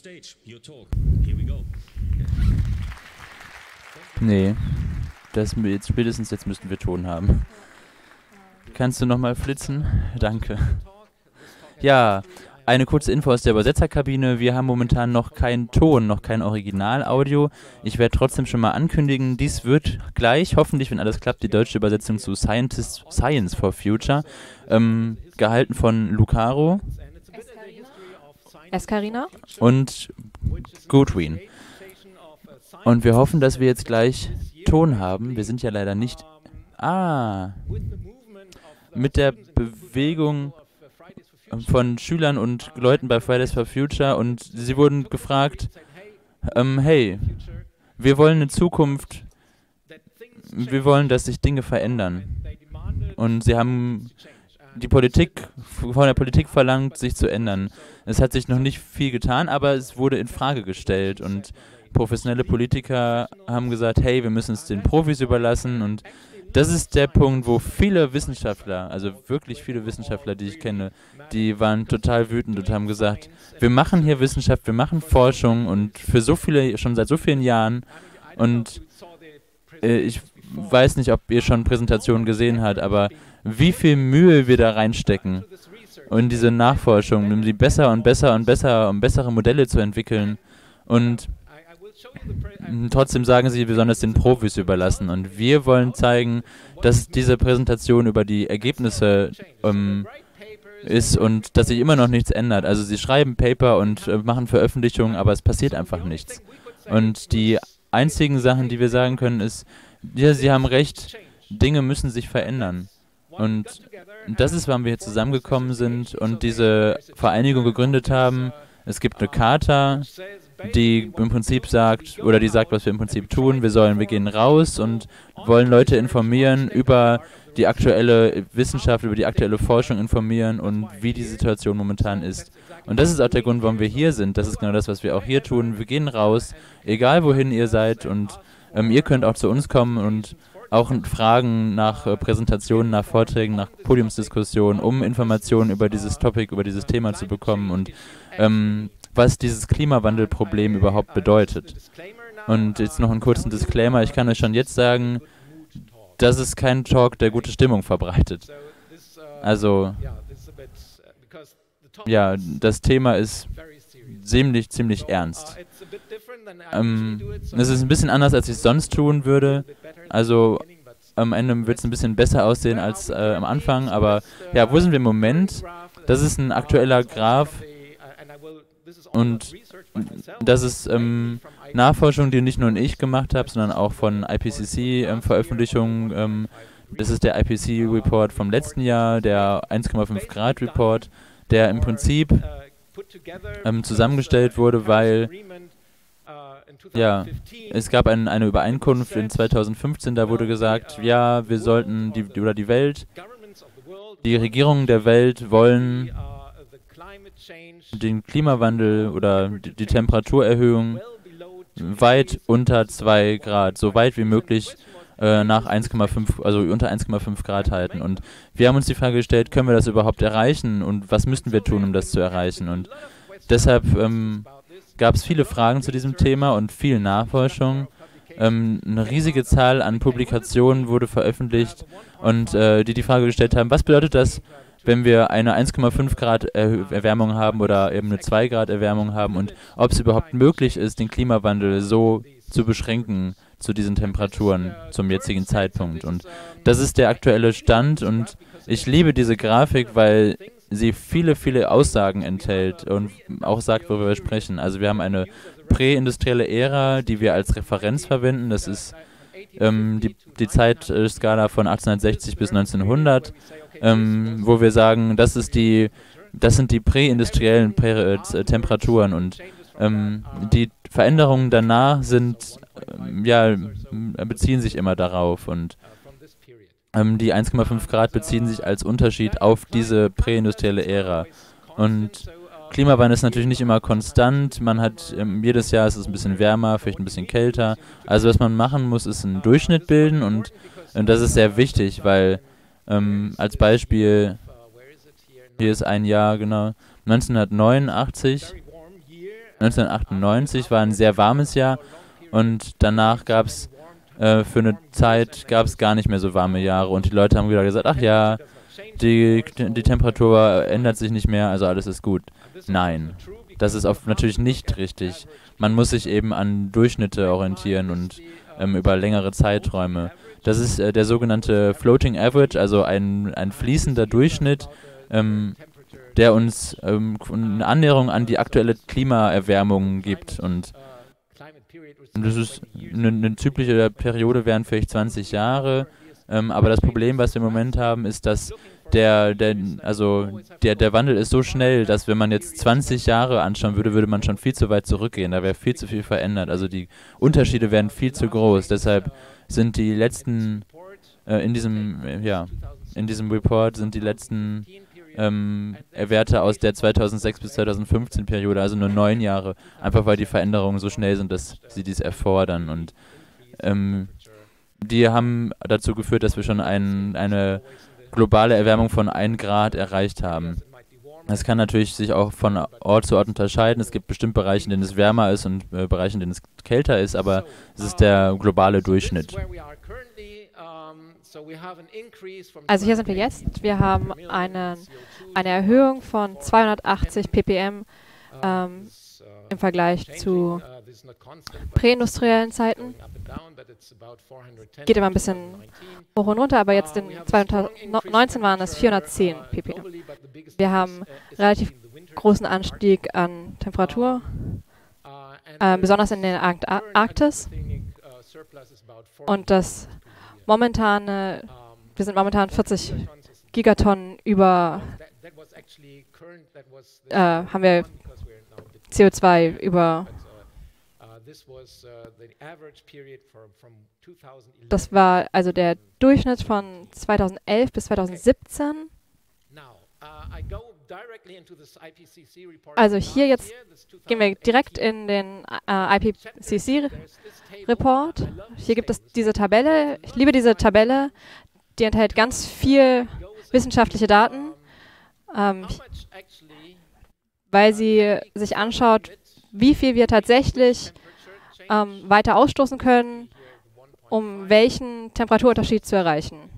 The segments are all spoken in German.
stage, your talk. Here we go. Nee, das jetzt spätestens jetzt müssten wir Ton haben. Kannst du nochmal flitzen? Danke. Ja, eine kurze Info aus der Übersetzerkabine. Wir haben momentan noch keinen Ton, noch kein Originalaudio. Ich werde trotzdem schon mal ankündigen, dies wird gleich, hoffentlich, wenn alles klappt, die deutsche Übersetzung zu Scientist, Science for Future, ähm, gehalten von Lucaro Escarina und Goodwin. Und wir hoffen, dass wir jetzt gleich Ton haben. Wir sind ja leider nicht. Ah. Mit der Bewegung von Schülern und Leuten bei Fridays for Future und sie wurden gefragt, ähm, hey, wir wollen eine Zukunft, wir wollen, dass sich Dinge verändern. Und sie haben die Politik, von der Politik verlangt, sich zu ändern. Es hat sich noch nicht viel getan, aber es wurde in Frage gestellt und professionelle Politiker haben gesagt, hey, wir müssen es den Profis überlassen und das ist der Punkt, wo viele Wissenschaftler, also wirklich viele Wissenschaftler, die ich kenne, die waren total wütend und haben gesagt, wir machen hier Wissenschaft, wir machen Forschung und für so viele, schon seit so vielen Jahren und äh, ich weiß nicht, ob ihr schon Präsentationen gesehen habt, aber wie viel Mühe wir da reinstecken und diese Nachforschung, um sie besser und besser und besser, um bessere Modelle zu entwickeln und Trotzdem sagen sie, es den Profis überlassen. Und wir wollen zeigen, dass diese Präsentation über die Ergebnisse ähm, ist und dass sich immer noch nichts ändert. Also sie schreiben Paper und äh, machen Veröffentlichungen, aber es passiert einfach nichts. Und die einzigen Sachen, die wir sagen können, ist, ja, sie haben recht, Dinge müssen sich verändern. Und das ist, warum wir hier zusammengekommen sind und diese Vereinigung gegründet haben. Es gibt eine Charta, die im Prinzip sagt, oder die sagt, was wir im Prinzip tun. Wir sollen, wir gehen raus und wollen Leute informieren über die aktuelle Wissenschaft, über die aktuelle Forschung informieren und wie die Situation momentan ist. Und das ist auch der Grund, warum wir hier sind. Das ist genau das, was wir auch hier tun. Wir gehen raus, egal wohin ihr seid und ähm, ihr könnt auch zu uns kommen und auch Fragen nach äh, Präsentationen, nach Vorträgen, nach Podiumsdiskussionen, um Informationen über dieses Topic, über dieses Thema zu bekommen und ähm, was dieses Klimawandelproblem überhaupt bedeutet. Und jetzt noch einen kurzen Disclaimer. Ich kann euch schon jetzt sagen, das ist kein Talk, der gute Stimmung verbreitet. Also, ja, das Thema ist ziemlich, ziemlich ernst. Ähm, es ist ein bisschen anders, als ich es sonst tun würde. Also, am Ende wird es ein bisschen besser aussehen als äh, am Anfang. Aber ja, wo sind wir im Moment? Das ist ein aktueller Graph und das ist ähm, Nachforschung, die nicht nur ich gemacht habe, sondern auch von IPCC-Veröffentlichungen. Ähm, ähm, das ist der IPCC-Report vom letzten Jahr, der 1,5 Grad Report, der im Prinzip ähm, zusammengestellt wurde, weil ja, es gab ein, eine Übereinkunft in 2015, da wurde gesagt, ja, wir sollten die oder die Welt, die Regierungen der Welt wollen den Klimawandel oder die Temperaturerhöhung weit unter 2 Grad, so weit wie möglich äh, nach 1,5, also unter 1,5 Grad halten. Und wir haben uns die Frage gestellt, können wir das überhaupt erreichen und was müssten wir tun, um das zu erreichen? Und deshalb ähm, gab es viele Fragen zu diesem Thema und viel Nachforschung. Ähm, eine riesige Zahl an Publikationen wurde veröffentlicht und äh, die die Frage gestellt haben, was bedeutet das wenn wir eine 1,5 Grad Erwärmung haben oder eben eine 2 Grad Erwärmung haben und ob es überhaupt möglich ist, den Klimawandel so zu beschränken zu diesen Temperaturen zum jetzigen Zeitpunkt. Und das ist der aktuelle Stand und ich liebe diese Grafik, weil sie viele, viele Aussagen enthält und auch sagt, worüber wir sprechen. Also wir haben eine präindustrielle Ära, die wir als Referenz verwenden. Das ist ähm, die, die Zeitskala von 1860 bis 1900 ähm, wo wir sagen, das ist die, das sind die präindustriellen Prä äh, Temperaturen und ähm, die Veränderungen danach sind, äh, ja, beziehen sich immer darauf und ähm, die 1,5 Grad beziehen sich als Unterschied auf diese präindustrielle Ära. Und Klimawandel ist natürlich nicht immer konstant. Man hat ähm, jedes Jahr ist es ein bisschen wärmer, vielleicht ein bisschen kälter. Also was man machen muss, ist einen Durchschnitt bilden und, und das ist sehr wichtig, weil ähm, als Beispiel, hier ist ein Jahr, genau. 1989, 1998 war ein sehr warmes Jahr und danach gab es äh, für eine Zeit gab es gar nicht mehr so warme Jahre und die Leute haben wieder gesagt, ach ja, die, die Temperatur ändert sich nicht mehr, also alles ist gut. Nein, das ist auf, natürlich nicht richtig. Man muss sich eben an Durchschnitte orientieren und ähm, über längere Zeiträume. Das ist äh, der sogenannte Floating Average, also ein, ein fließender Durchschnitt, ähm, der uns ähm, eine Annäherung an die aktuelle Klimaerwärmung gibt. Und, das ist eine, eine typische Periode, wären vielleicht 20 Jahre. Ähm, aber das Problem, was wir im Moment haben, ist, dass der, der, also der, der Wandel ist so schnell, dass wenn man jetzt 20 Jahre anschauen würde, würde man schon viel zu weit zurückgehen. Da wäre viel zu viel verändert. Also die Unterschiede wären viel zu groß. Deshalb sind die letzten äh, in diesem ja in diesem Report sind die letzten ähm, Werte aus der 2006 bis 2015 Periode, also nur neun Jahre, einfach weil die Veränderungen so schnell sind, dass sie dies erfordern und ähm, die haben dazu geführt, dass wir schon ein, eine globale Erwärmung von 1 Grad erreicht haben. Es kann natürlich sich auch von Ort zu Ort unterscheiden. Es gibt bestimmt Bereiche, in denen es wärmer ist und äh, Bereiche, in denen es kälter ist, aber es ist der globale Durchschnitt. Also hier sind wir jetzt. Wir haben eine, eine Erhöhung von 280 ppm ähm, im Vergleich zu präindustriellen Zeiten. Geht immer ein bisschen hoch und runter, aber jetzt in 2019 waren es 410 ppm. Wir haben relativ großen Anstieg an Temperatur, äh, besonders in der Arkt Arktis. Und das momentane, wir sind momentan 40 Gigatonnen über, äh, haben wir CO2 über das war also der Durchschnitt von 2011 bis 2017. Also hier jetzt gehen wir direkt in den äh, IPCC-Report. Hier gibt es diese Tabelle. Ich liebe diese Tabelle. Die enthält ganz viel wissenschaftliche Daten, ähm, weil sie sich anschaut, wie viel wir tatsächlich ähm, weiter ausstoßen können, um welchen Temperaturunterschied zu erreichen.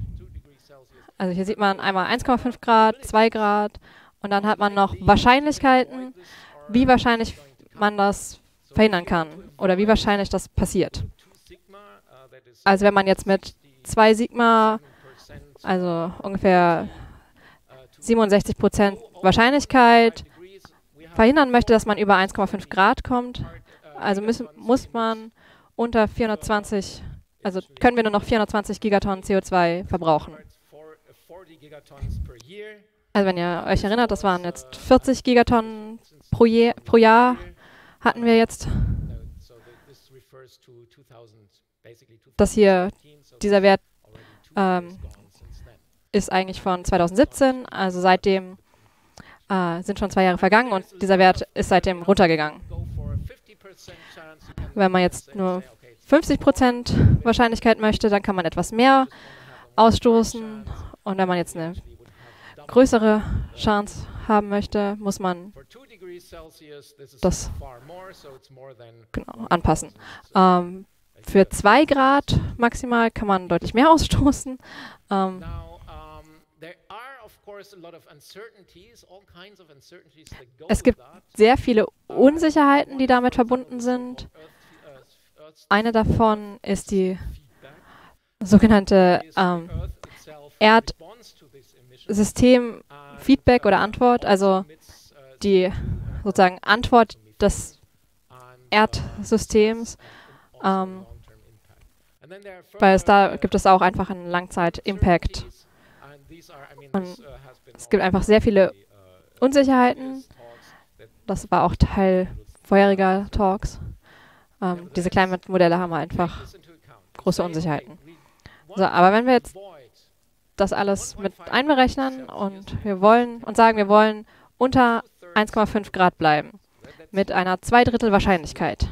Also hier sieht man einmal 1,5 Grad, 2 Grad und dann hat man noch Wahrscheinlichkeiten, wie wahrscheinlich man das verhindern kann oder wie wahrscheinlich das passiert. Also wenn man jetzt mit 2 Sigma, also ungefähr 67 Prozent Wahrscheinlichkeit verhindern möchte, dass man über 1,5 Grad kommt, also müssen, muss man unter 420, also können wir nur noch 420 Gigatonnen CO2 verbrauchen. Also wenn ihr euch erinnert, das waren jetzt 40 Gigatonnen pro, je, pro Jahr hatten wir jetzt. Das hier, dieser Wert ähm, ist eigentlich von 2017, also seitdem äh, sind schon zwei Jahre vergangen und dieser Wert ist seitdem runtergegangen. Wenn man jetzt nur 50% Wahrscheinlichkeit möchte, dann kann man etwas mehr ausstoßen und wenn man jetzt eine größere Chance haben möchte, muss man das genau, anpassen. Ähm, für 2 Grad maximal kann man deutlich mehr ausstoßen. Ähm, es gibt sehr viele Unsicherheiten, die damit verbunden sind. Eine davon ist die sogenannte ähm, Erdsystem-Feedback oder Antwort, also die sozusagen Antwort des Erdsystems, ähm, weil es da gibt es auch einfach einen Langzeit-Impact. Es gibt einfach sehr viele Unsicherheiten. Das war auch Teil vorheriger Talks. Ähm, diese Climate-Modelle haben einfach große Unsicherheiten. So, aber wenn wir jetzt das alles mit einberechnen und wir wollen und sagen, wir wollen unter 1,5 Grad bleiben mit einer Zweidrittel Wahrscheinlichkeit.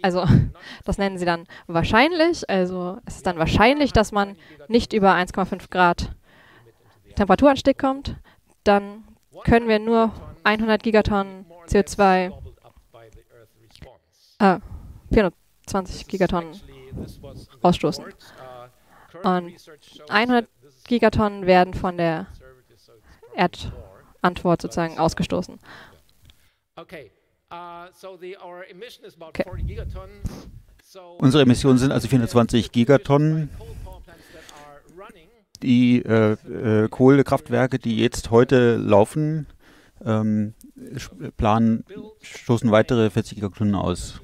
Also das nennen sie dann wahrscheinlich. Also es ist dann wahrscheinlich, dass man nicht über 1,5 Grad Temperaturanstieg kommt. Dann können wir nur 100 Gigatonnen CO2, äh, 420 Gigatonnen ausstoßen. Und 100 Gigatonnen werden von der Erdantwort sozusagen ausgestoßen. Okay. Unsere Emissionen sind also 420 Gigatonnen. Die äh, äh, Kohlekraftwerke, die jetzt heute laufen, ähm, planen, stoßen weitere 40 Gigatonnen aus.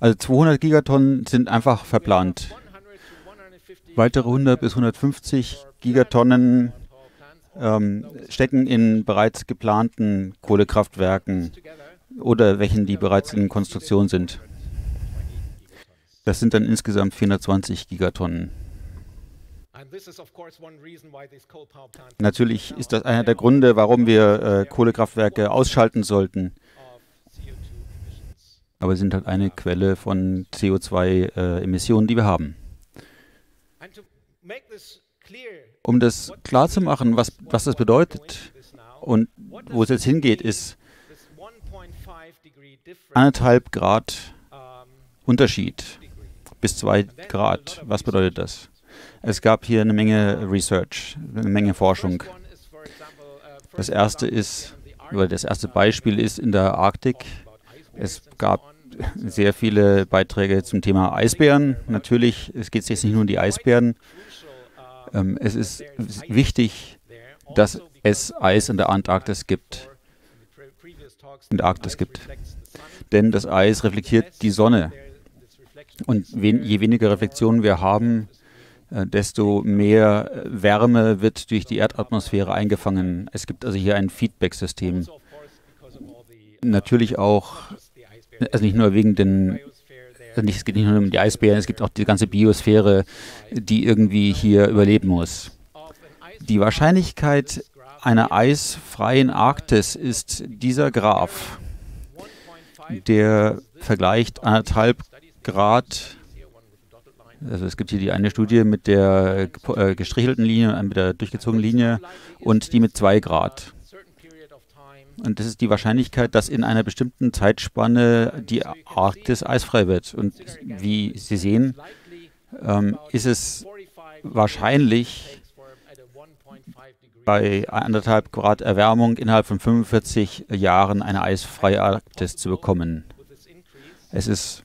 Also 200 Gigatonnen sind einfach verplant. Weitere 100 bis 150 Gigatonnen ähm, stecken in bereits geplanten Kohlekraftwerken oder welchen, die bereits in Konstruktion sind. Das sind dann insgesamt 420 Gigatonnen. Natürlich ist das einer der Gründe, warum wir äh, Kohlekraftwerke ausschalten sollten. Aber sie sind halt eine Quelle von CO2-Emissionen, äh, die wir haben. Um das klarzumachen, was, was das bedeutet und wo es jetzt hingeht, ist anderthalb Grad Unterschied bis zwei Grad. Was bedeutet das? Es gab hier eine Menge Research, eine Menge Forschung. Das erste ist, oder das erste Beispiel ist in der Arktik. Es gab sehr viele Beiträge zum Thema Eisbären. Natürlich, es geht jetzt nicht nur um die Eisbären. Ähm, es ist wichtig, dass es Eis in der Antarktis gibt. In der Arktis gibt. Denn das Eis reflektiert die Sonne. Und wen, je weniger Reflexionen wir haben, äh, desto mehr äh, Wärme wird durch die Erdatmosphäre eingefangen. Es gibt also hier ein Feedback-System. Natürlich auch, also nicht nur wegen den, also es geht nicht nur um die Eisbären, es gibt auch die ganze Biosphäre, die irgendwie hier überleben muss. Die Wahrscheinlichkeit einer eisfreien Arktis ist dieser Graph, der vergleicht anderthalb Grad. Also es gibt hier die eine Studie mit der äh, gestrichelten Linie und mit der durchgezogenen Linie und die mit 2 Grad. Und das ist die Wahrscheinlichkeit, dass in einer bestimmten Zeitspanne die Arktis eisfrei wird. Und wie Sie sehen, ähm, ist es wahrscheinlich bei anderthalb Grad Erwärmung innerhalb von 45 Jahren eine eisfreie Arktis zu bekommen. Es ist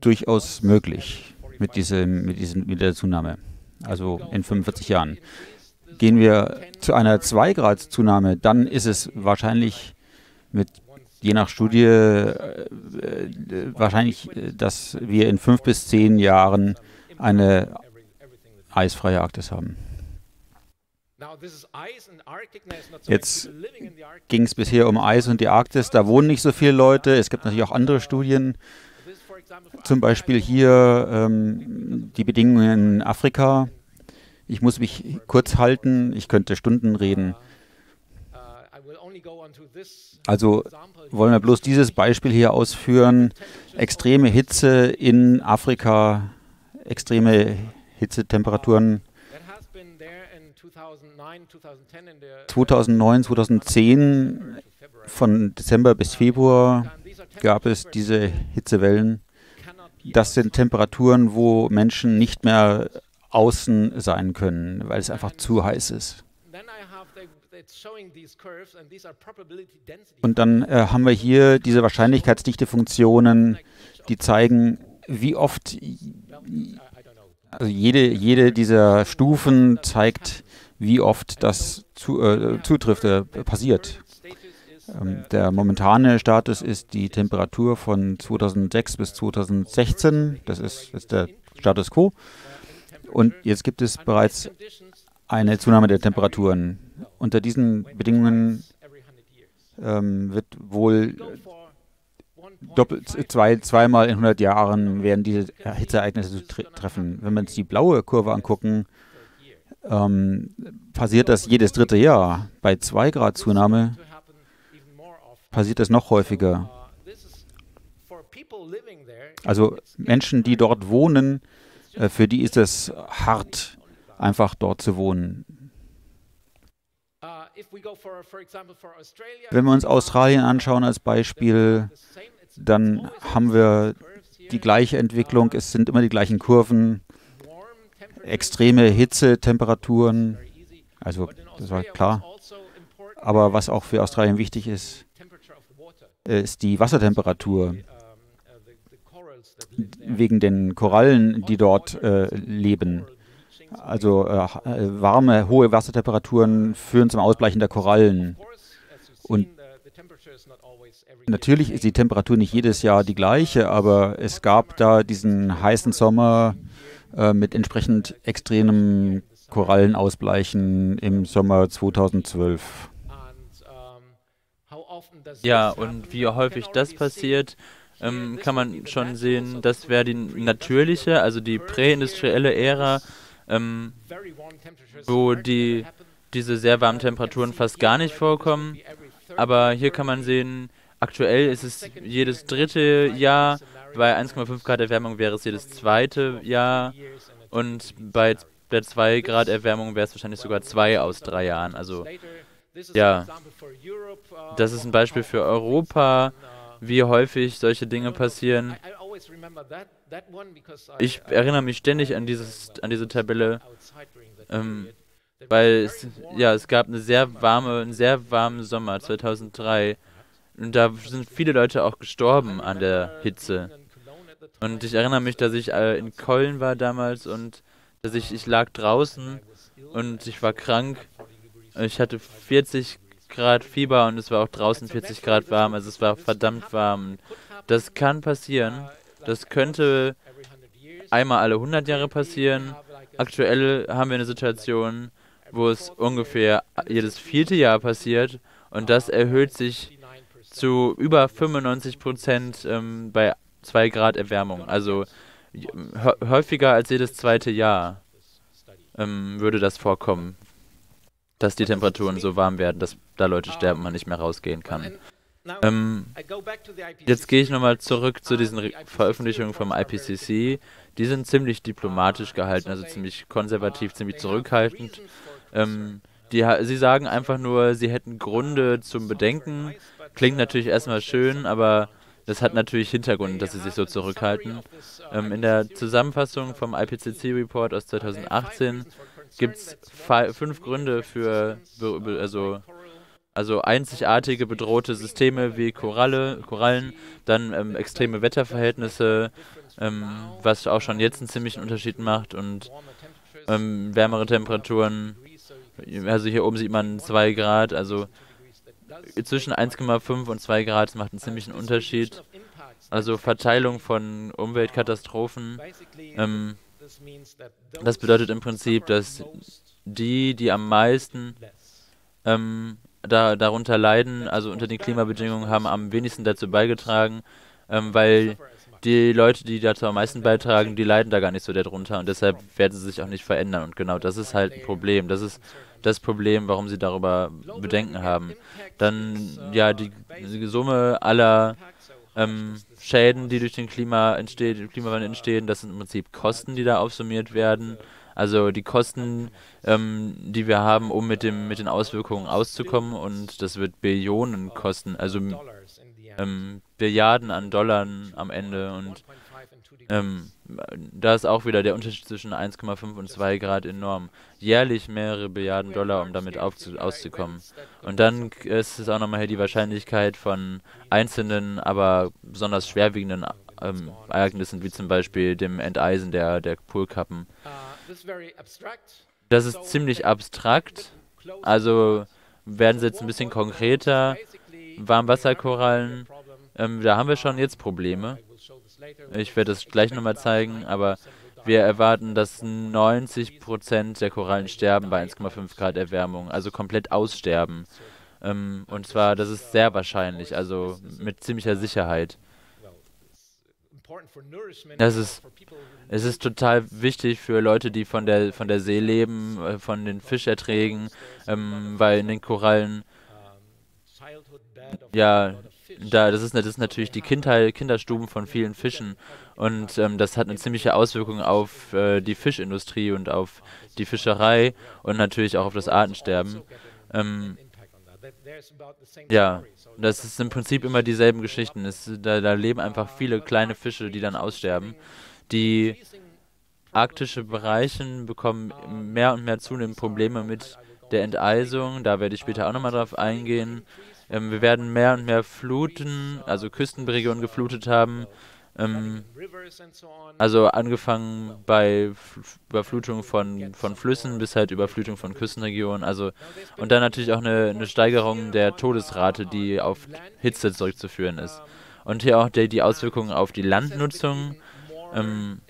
durchaus möglich mit, diesem, mit, diesem, mit der Zunahme, also in 45 Jahren. Gehen wir zu einer 2 Grad Zunahme, dann ist es wahrscheinlich mit je nach Studie äh, äh, wahrscheinlich, dass wir in fünf bis zehn Jahren eine eisfreie Arktis haben. Jetzt ging es bisher um Eis und die Arktis. Da wohnen nicht so viele Leute. Es gibt natürlich auch andere Studien. Zum Beispiel hier ähm, die Bedingungen in Afrika. Ich muss mich kurz halten, ich könnte Stunden reden. Also wollen wir bloß dieses Beispiel hier ausführen. Extreme Hitze in Afrika, extreme Hitzetemperaturen. 2009, 2010, von Dezember bis Februar gab es diese Hitzewellen. Das sind Temperaturen, wo Menschen nicht mehr außen sein können, weil es einfach zu heiß ist. Und dann äh, haben wir hier diese Wahrscheinlichkeitsdichte-Funktionen, die zeigen, wie oft, also jede, jede dieser Stufen zeigt, wie oft das zu, äh, zutrifft, äh, passiert. Ähm, der momentane Status ist die Temperatur von 2006 bis 2016. Das ist, ist der Status quo. Und jetzt gibt es bereits eine Zunahme der Temperaturen. Unter diesen Bedingungen ähm, wird wohl doppelt, zwei, zweimal in 100 Jahren werden diese Hitzeereignisse tre treffen. Wenn wir uns die blaue Kurve angucken, ähm, passiert das jedes dritte Jahr. Bei 2 Grad Zunahme passiert das noch häufiger. Also Menschen, die dort wohnen, für die ist es hart, einfach dort zu wohnen. Wenn wir uns Australien anschauen als Beispiel, dann haben wir die gleiche Entwicklung. Es sind immer die gleichen Kurven, extreme Hitzetemperaturen. Also, das war klar. Aber was auch für Australien wichtig ist, ist die Wassertemperatur. Wegen den Korallen, die dort äh, leben. Also äh, warme, hohe Wassertemperaturen führen zum Ausbleichen der Korallen. Und natürlich ist die Temperatur nicht jedes Jahr die gleiche, aber es gab da diesen heißen Sommer äh, mit entsprechend extremem Korallenausbleichen im Sommer 2012. Ja, und wie häufig das passiert, ähm, kann man schon sehen, das wäre die natürliche, also die präindustrielle Ära, ähm, wo die, diese sehr warmen Temperaturen fast gar nicht vorkommen. Aber hier kann man sehen, aktuell ist es jedes dritte Jahr, bei 1,5 Grad Erwärmung wäre es jedes zweite Jahr und bei der 2 Grad Erwärmung wäre es wahrscheinlich sogar zwei aus drei Jahren. Also ja, das ist ein Beispiel für Europa, wie häufig solche Dinge passieren. Ich erinnere mich ständig an, dieses, an diese Tabelle, ähm, weil es, ja, es gab eine sehr warme, einen sehr warmen Sommer 2003 und da sind viele Leute auch gestorben an der Hitze. Und ich erinnere mich, dass ich äh, in Köln war damals und dass ich, ich lag draußen und ich war krank. Ich hatte 40 Grad Fieber und es war auch draußen 40 Grad warm, also es war verdammt warm. Das kann passieren. Das könnte einmal alle 100 Jahre passieren. Aktuell haben wir eine Situation, wo es ungefähr jedes vierte Jahr passiert und das erhöht sich zu über 95 Prozent ähm, bei 2 Grad Erwärmung. Also häufiger als jedes zweite Jahr ähm, würde das vorkommen, dass die Temperaturen so warm werden, dass da Leute sterben und man nicht mehr rausgehen kann. Ähm, jetzt gehe ich nochmal zurück zu diesen Re Veröffentlichungen vom IPCC. Die sind ziemlich diplomatisch gehalten, also ziemlich konservativ, ziemlich zurückhaltend. Ähm, die, sie sagen einfach nur, sie hätten Gründe zum Bedenken. Klingt natürlich erstmal schön, aber das hat natürlich Hintergrund, dass sie sich so zurückhalten. Ähm, in der Zusammenfassung vom IPCC-Report aus 2018 gibt es fünf Gründe für also also einzigartige bedrohte Systeme wie Koralle, Korallen, dann ähm, extreme Wetterverhältnisse, ähm, was auch schon jetzt einen ziemlichen Unterschied macht und ähm, wärmere Temperaturen. Also hier oben sieht man 2 Grad, also zwischen 1,5 und 2 Grad macht einen ziemlichen Unterschied. Also Verteilung von Umweltkatastrophen. Ähm, das bedeutet im Prinzip, dass die, die am meisten ähm, da, darunter leiden, also unter den Klimabedingungen, haben am wenigsten dazu beigetragen, ähm, weil die Leute, die dazu am meisten beitragen, die leiden da gar nicht so darunter und deshalb werden sie sich auch nicht verändern. Und genau das ist halt ein Problem. Das ist das Problem, warum sie darüber Bedenken haben. Dann, ja, die, die Summe aller ähm, Schäden, die durch den Klima entstehen, Klimawandel entstehen, das sind im Prinzip Kosten, die da aufsummiert werden. Also die Kosten, ähm, die wir haben, um mit, dem, mit den Auswirkungen auszukommen und das wird Billionen kosten, also ähm, Billiarden an Dollar am Ende und ähm, da ist auch wieder der Unterschied zwischen 1,5 und 2 Grad enorm. Jährlich mehrere Billiarden Dollar, um damit auszukommen. Und dann ist es auch nochmal hier die Wahrscheinlichkeit von einzelnen, aber besonders schwerwiegenden ähm, Ereignissen, wie zum Beispiel dem Enteisen der, der Polkappen. Das ist ziemlich abstrakt. Also werden sie jetzt ein bisschen konkreter. Warmwasserkorallen, ähm, da haben wir schon jetzt Probleme. Ich werde es gleich nochmal zeigen, aber wir erwarten, dass 90% der Korallen sterben bei 1,5 Grad Erwärmung, also komplett aussterben. Ähm, und zwar, das ist sehr wahrscheinlich, also mit ziemlicher Sicherheit. Das ist, es ist total wichtig für Leute, die von der, von der See leben, äh, von den Fischerträgen, ähm, weil in den Korallen, ja, da, das, ist, das ist natürlich die Kindheit, Kinderstuben von vielen Fischen und ähm, das hat eine ziemliche Auswirkung auf äh, die Fischindustrie und auf die Fischerei und natürlich auch auf das Artensterben. Ähm, Ja, das ist im Prinzip immer dieselben Geschichten. Es, da, da leben einfach viele kleine Fische, die dann aussterben. Die arktische Bereiche bekommen mehr und mehr zunehmend Probleme mit der Enteisung. Da werde ich später auch nochmal drauf eingehen. Ähm, wir werden mehr und mehr Fluten, also Küstenregionen geflutet haben. Ähm, also angefangen bei F Überflutung von, von Flüssen bis halt Überflutung von Küstenregionen. Also und dann natürlich auch eine, eine Steigerung der Todesrate, die auf Hitze zurückzuführen ist. Und hier auch die, die Auswirkungen auf die Landnutzung. Ähm,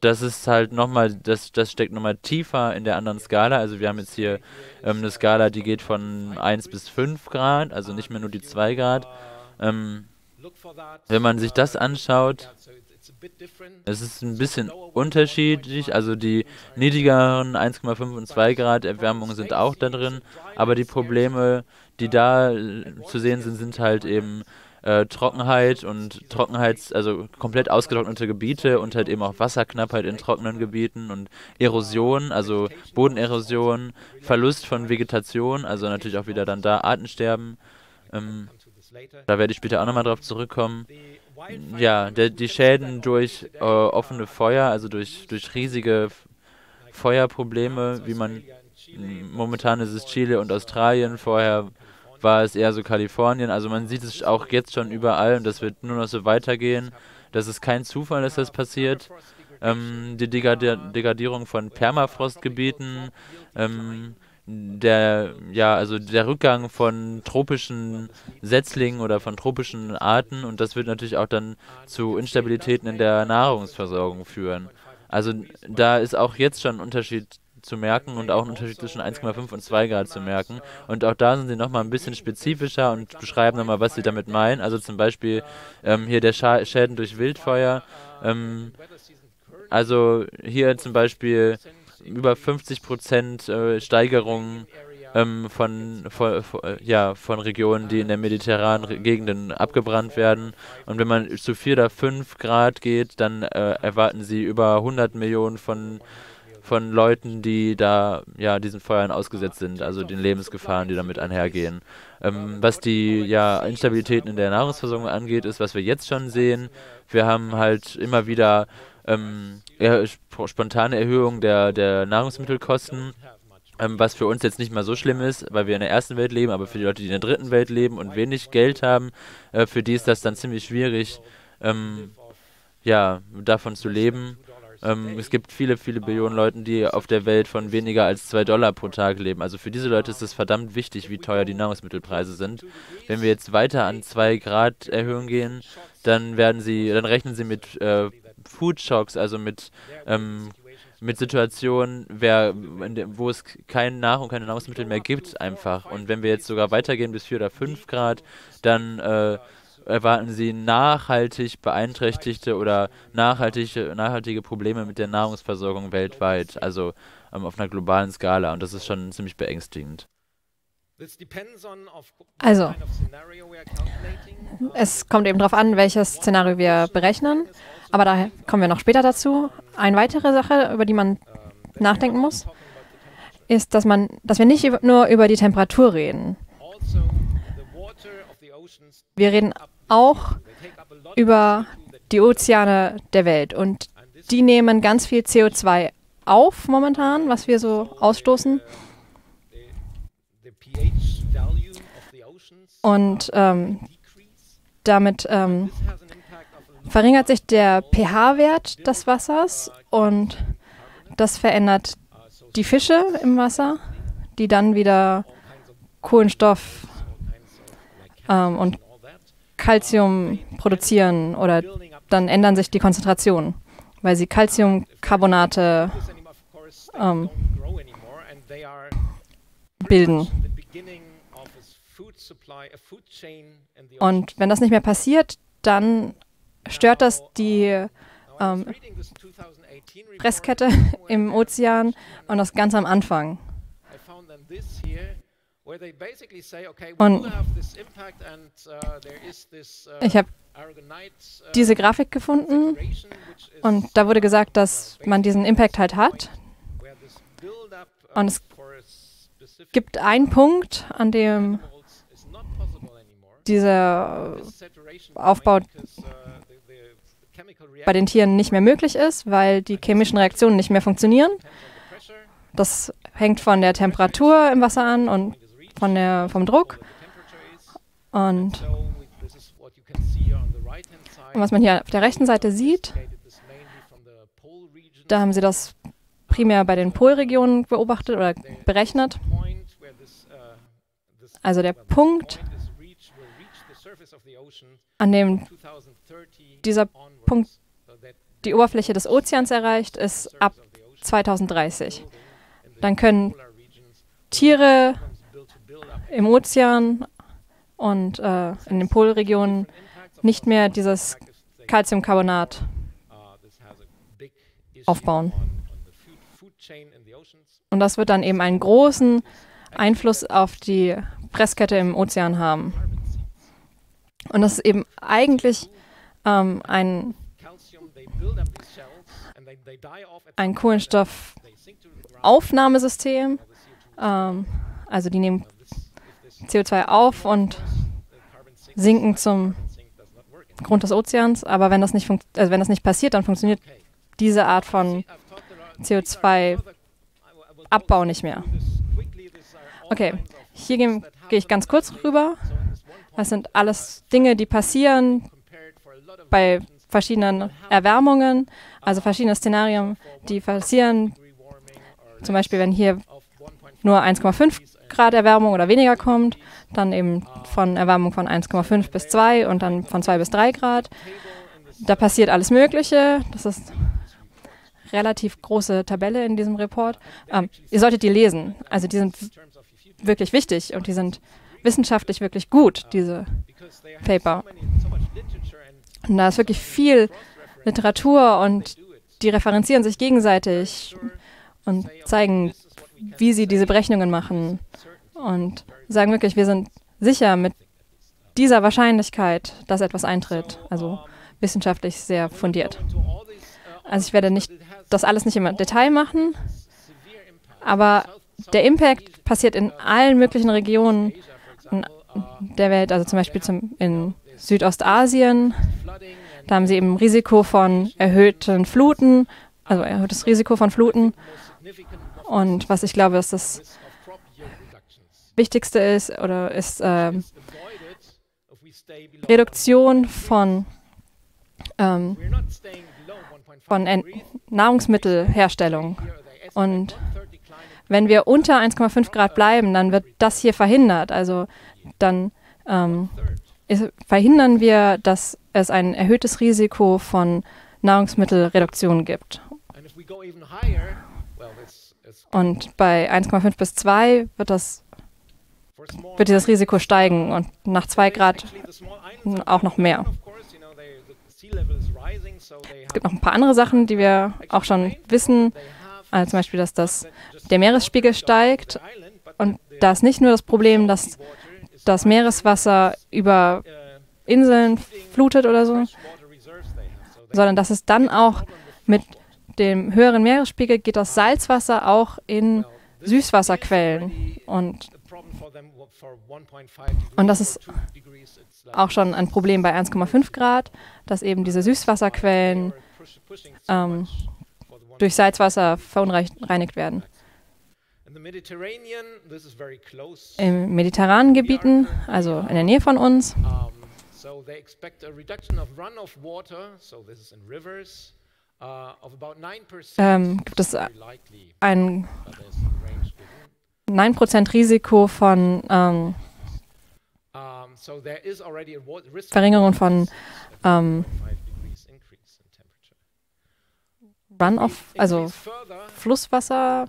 das ist halt nochmal, das, das steckt nochmal tiefer in der anderen Skala. Also wir haben jetzt hier ähm, eine Skala, die geht von 1 bis 5 Grad, also nicht mehr nur die 2 Grad. Ähm, wenn man sich das anschaut, es ist ein bisschen unterschiedlich. Also die niedrigeren 1,5 und 2 Grad Erwärmung sind auch da drin, aber die Probleme, die da zu sehen sind, sind halt eben äh, Trockenheit und Trockenheit, also komplett ausgetrocknete Gebiete und halt eben auch Wasserknappheit in trockenen Gebieten und Erosion, also Bodenerosion, Verlust von Vegetation, also natürlich auch wieder dann da Artensterben. Ähm, da werde ich später auch nochmal drauf zurückkommen. Ja, der, die Schäden durch äh, offene Feuer, also durch, durch riesige Feuerprobleme, wie man momentan ist es Chile und Australien, vorher war es eher so Kalifornien. Also man sieht es auch jetzt schon überall und das wird nur noch so weitergehen. Das ist kein Zufall, dass das passiert. Ähm, die Degradierung von Permafrostgebieten, ähm, der, ja, also der Rückgang von tropischen Setzlingen oder von tropischen Arten und das wird natürlich auch dann zu Instabilitäten in der Nahrungsversorgung führen. Also da ist auch jetzt schon ein Unterschied zu merken und auch ein Unterschied zwischen 1,5 und 2 Grad zu merken. Und auch da sind sie nochmal ein bisschen spezifischer und beschreiben nochmal, was sie damit meinen. Also zum Beispiel ähm, hier der Scha Schäden durch Wildfeuer. Ähm, also hier zum Beispiel über 50 Prozent äh, Steigerung ähm, von, von, von, ja, von Regionen, die in der mediterranen Gegenden abgebrannt werden. Und wenn man zu 4 oder 5 Grad geht, dann äh, erwarten sie über 100 Millionen von, von Leuten, die da ja, diesen Feuern ausgesetzt sind, also den Lebensgefahren, die damit einhergehen. Ähm, was die ja, Instabilitäten in der Nahrungsversorgung angeht, ist, was wir jetzt schon sehen. Wir haben halt immer wieder ähm, spontane Erhöhung der, der Nahrungsmittelkosten, ähm, was für uns jetzt nicht mal so schlimm ist, weil wir in der ersten Welt leben, aber für die Leute, die in der dritten Welt leben und wenig Geld haben, äh, für die ist das dann ziemlich schwierig, ähm, ja, davon zu leben. Ähm, es gibt viele, viele Billionen Leute, die auf der Welt von weniger als zwei Dollar pro Tag leben. Also für diese Leute ist es verdammt wichtig, wie teuer die Nahrungsmittelpreise sind. Wenn wir jetzt weiter an zwei Grad Erhöhung gehen, dann werden sie, dann rechnen sie mit äh, Food Shocks, also mit, ähm, mit Situationen, wer, wo es keine Nahrung, keine Nahrungsmittel mehr gibt, einfach. Und wenn wir jetzt sogar weitergehen bis 4 oder 5 Grad, dann äh, erwarten sie nachhaltig beeinträchtigte oder nachhaltige, nachhaltige Probleme mit der Nahrungsversorgung weltweit, also ähm, auf einer globalen Skala. Und das ist schon ziemlich beängstigend. Also, es kommt eben darauf an, welches Szenario wir berechnen. Aber da kommen wir noch später dazu. Eine weitere Sache, über die man nachdenken muss, ist, dass, man, dass wir nicht nur über die Temperatur reden. Wir reden auch über die Ozeane der Welt. Und die nehmen ganz viel CO2 auf momentan, was wir so ausstoßen. Und ähm, damit ähm, verringert sich der pH-Wert des Wassers und das verändert die Fische im Wasser, die dann wieder Kohlenstoff ähm, und Calcium produzieren oder dann ändern sich die Konzentrationen, weil sie Calciumcarbonate ähm, bilden. Und wenn das nicht mehr passiert, dann stört das die ähm, Presskette im Ozean und das ganz am Anfang. Und ich habe diese Grafik gefunden und da wurde gesagt, dass man diesen Impact halt hat. Und es gibt einen Punkt, an dem dieser Aufbau bei den Tieren nicht mehr möglich ist, weil die chemischen Reaktionen nicht mehr funktionieren. Das hängt von der Temperatur im Wasser an und von der, vom Druck. Und, und was man hier auf der rechten Seite sieht, da haben sie das primär bei den Polregionen beobachtet oder berechnet. Also der Punkt, an dem dieser Punkt die Oberfläche des Ozeans erreicht, ist ab 2030. Dann können Tiere im Ozean und äh, in den Polregionen nicht mehr dieses Calciumcarbonat aufbauen. Und das wird dann eben einen großen Einfluss auf die Presskette im Ozean haben. Und das ist eben eigentlich ähm, ein, ein Kohlenstoffaufnahmesystem. Ähm, also die nehmen CO2 auf und sinken zum Grund des Ozeans. Aber wenn das nicht, also wenn das nicht passiert, dann funktioniert diese Art von CO2-Abbau nicht mehr. Okay, hier gehe geh ich ganz kurz rüber. Das sind alles Dinge, die passieren bei verschiedenen Erwärmungen, also verschiedene Szenarien, die passieren. Zum Beispiel, wenn hier nur 1,5 Grad Erwärmung oder weniger kommt, dann eben von Erwärmung von 1,5 bis 2 und dann von 2 bis 3 Grad. Da passiert alles Mögliche. Das ist relativ große Tabelle in diesem Report. Ähm, ihr solltet die lesen. Also die sind wirklich wichtig und die sind wissenschaftlich wirklich gut, diese Paper. Und da ist wirklich viel Literatur und die referenzieren sich gegenseitig und zeigen, wie sie diese Berechnungen machen und sagen wirklich, wir sind sicher mit dieser Wahrscheinlichkeit, dass etwas eintritt. Also wissenschaftlich sehr fundiert. Also ich werde nicht das alles nicht im Detail machen, aber der Impact passiert in allen möglichen Regionen der Welt, also zum Beispiel zum, in Südostasien. Da haben sie eben Risiko von erhöhten Fluten, also erhöhtes Risiko von Fluten. Und was ich glaube, dass das Wichtigste ist, oder ist äh, Reduktion von, ähm, von Nahrungsmittelherstellung. Und wenn wir unter 1,5 Grad bleiben, dann wird das hier verhindert. Also dann ähm, ist, verhindern wir, dass es ein erhöhtes Risiko von Nahrungsmittelreduktion gibt. Und bei 1,5 bis 2 wird, das, wird dieses Risiko steigen und nach 2 Grad auch noch mehr. Es gibt noch ein paar andere Sachen, die wir auch schon wissen. Also zum Beispiel, dass das, der Meeresspiegel steigt. Und da ist nicht nur das Problem, dass das Meereswasser über Inseln flutet oder so, sondern dass es dann auch mit dem höheren Meeresspiegel geht das Salzwasser auch in Süßwasserquellen. Und, und das ist auch schon ein Problem bei 1,5 Grad, dass eben diese Süßwasserquellen ähm, durch Salzwasser verunreinigt werden. In mediterranen Gebieten, also in der Nähe von uns, ähm, gibt es ein 9% Risiko von ähm, Verringerung von ähm, Runoff, also Flusswasser.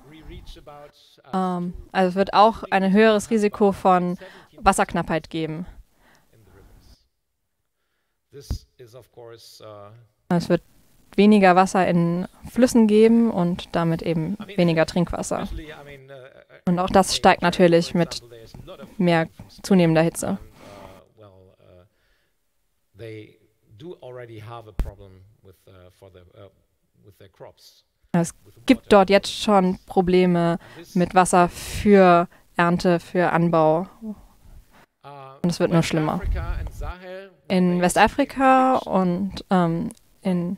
Ähm, also es wird auch ein höheres Risiko von Wasserknappheit geben. Es wird weniger Wasser in Flüssen geben und damit eben weniger Trinkwasser. Und auch das steigt natürlich mit mehr zunehmender Hitze. Uh, uh, es gibt dort jetzt schon Probleme mit Wasser für Ernte für Anbau. Und es wird nur schlimmer. In Westafrika und ähm, in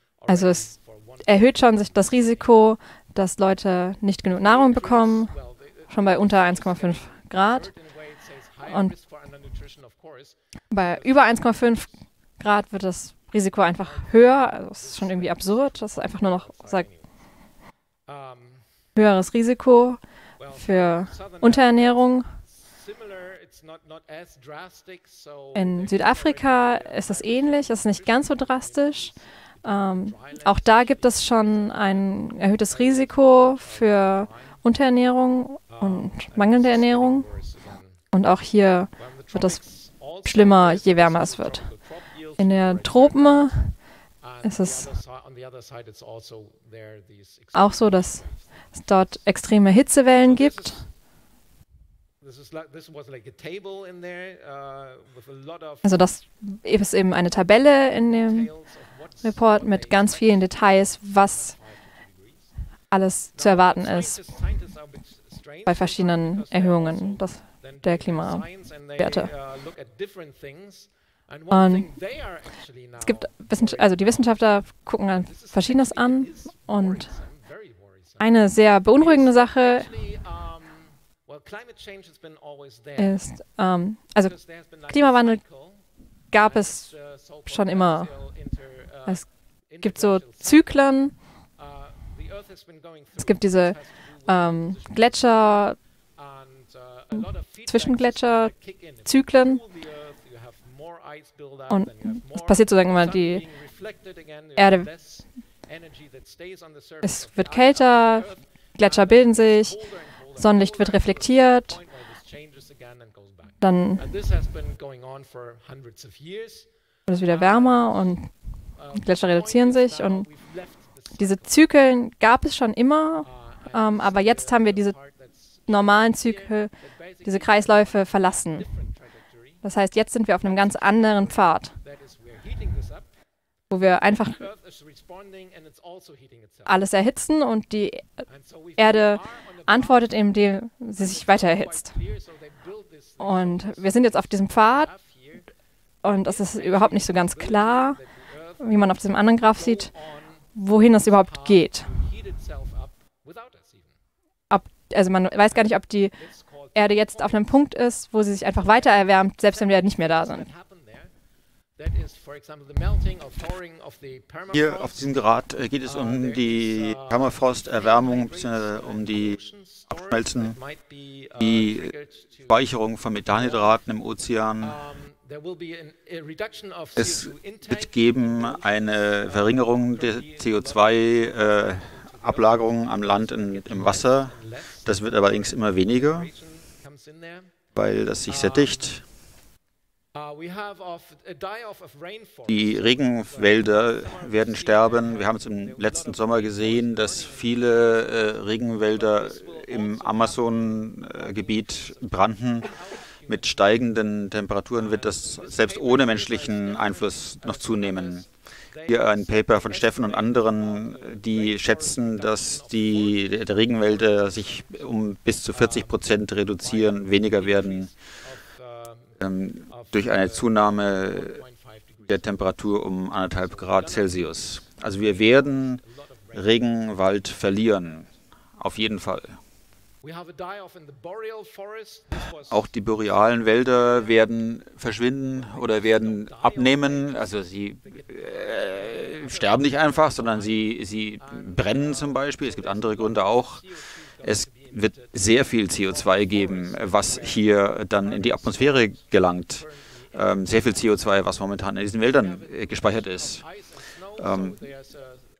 Also es erhöht schon sich das Risiko, dass Leute nicht genug Nahrung bekommen, schon bei unter 1,5 Grad. Und bei über 1,5 Grad wird das Risiko einfach höher. Also es ist schon irgendwie absurd. Das ist einfach nur noch sagt, höheres Risiko für Unterernährung. In Südafrika ist das ähnlich, es ist nicht ganz so drastisch. Ähm, auch da gibt es schon ein erhöhtes Risiko für Unterernährung und mangelnde Ernährung. Und auch hier wird es schlimmer, je wärmer es wird. In der Tropen ist es auch so, dass es dort extreme Hitzewellen gibt. Also das ist eben eine Tabelle in dem Report mit ganz vielen Details, was alles zu erwarten ist bei verschiedenen Erhöhungen des, der Klimawerte. Und es gibt also die Wissenschaftler gucken Verschiedenes an und eine sehr beunruhigende Sache ist, ähm, also Klimawandel gab es schon immer. Es gibt so Zyklen. Es gibt diese ähm, Gletscher, Zwischengletscher-Zyklen. Und es passiert sozusagen immer, die Erde, es wird kälter, Gletscher bilden sich, Sonnenlicht wird reflektiert, dann wird es wieder wärmer und Gletscher reduzieren sich und diese Zyklen gab es schon immer, ähm, aber jetzt haben wir diese normalen Zyklen, diese Kreisläufe verlassen. Das heißt, jetzt sind wir auf einem ganz anderen Pfad, wo wir einfach alles erhitzen und die Erde antwortet, indem sie sich weiter erhitzt. Und wir sind jetzt auf diesem Pfad und es ist überhaupt nicht so ganz klar, wie man auf diesem anderen Graph sieht, wohin es überhaupt geht. Ob, also man weiß gar nicht, ob die Erde jetzt auf einem Punkt ist, wo sie sich einfach weiter erwärmt, selbst wenn wir nicht mehr da sind. Hier auf diesem Grad äh, geht es um die Permafrost-Erwärmung bzw. um die Abschmelzen, die Speicherung von Methanhydraten im Ozean. Es wird geben eine Verringerung der CO2-Ablagerung äh, am Land in, im Wasser. Das wird allerdings immer weniger, weil das sich sättigt. Die Regenwälder werden sterben. Wir haben es im letzten Sommer gesehen, dass viele äh, Regenwälder im Amazon-Gebiet brannten. Mit steigenden Temperaturen wird das selbst ohne menschlichen Einfluss noch zunehmen. Hier ein Paper von Steffen und anderen, die schätzen, dass die der Regenwälder sich um bis zu 40 Prozent reduzieren, weniger werden ähm, durch eine Zunahme der Temperatur um anderthalb Grad Celsius. Also wir werden Regenwald verlieren, auf jeden Fall. Auch die borealen Wälder werden verschwinden oder werden abnehmen. Also sie äh, sterben nicht einfach, sondern sie, sie brennen zum Beispiel. Es gibt andere Gründe auch. Es wird sehr viel CO2 geben, was hier dann in die Atmosphäre gelangt. Ähm, sehr viel CO2, was momentan in diesen Wäldern äh, gespeichert ist. Ähm,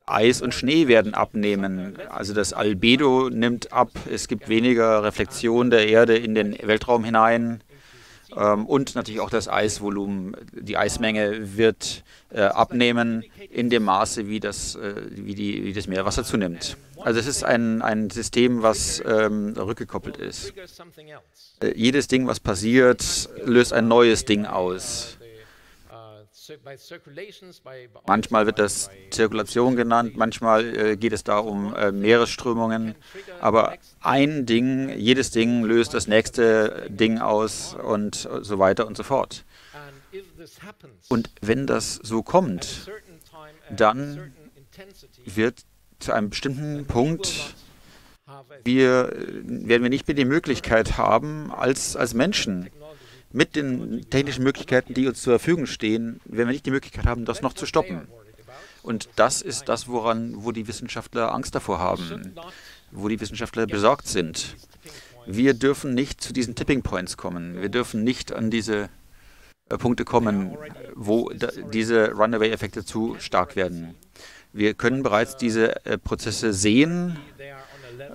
Eis und Schnee werden abnehmen. Also das Albedo nimmt ab, es gibt weniger Reflexion der Erde in den Weltraum hinein. Ähm, und natürlich auch das Eisvolumen, die Eismenge wird äh, abnehmen in dem Maße, wie das, äh, wie, die, wie das Meerwasser zunimmt. Also es ist ein, ein System, was ähm, rückgekoppelt ist. Äh, jedes Ding, was passiert, löst ein neues Ding aus. Manchmal wird das Zirkulation genannt, manchmal äh, geht es da um äh, Meeresströmungen. Aber ein Ding, jedes Ding löst das nächste Ding aus und so weiter und so fort. Und wenn das so kommt, dann wird zu einem bestimmten Punkt wir, werden wir nicht mehr die Möglichkeit haben, als, als Menschen mit den technischen Möglichkeiten, die uns zur Verfügung stehen, werden wir nicht die Möglichkeit haben, das noch zu stoppen. Und das ist das, woran, wo die Wissenschaftler Angst davor haben, wo die Wissenschaftler besorgt sind. Wir dürfen nicht zu diesen Tipping Points kommen. Wir dürfen nicht an diese äh, Punkte kommen, wo diese Runaway-Effekte zu stark werden. Wir können bereits diese äh, Prozesse sehen.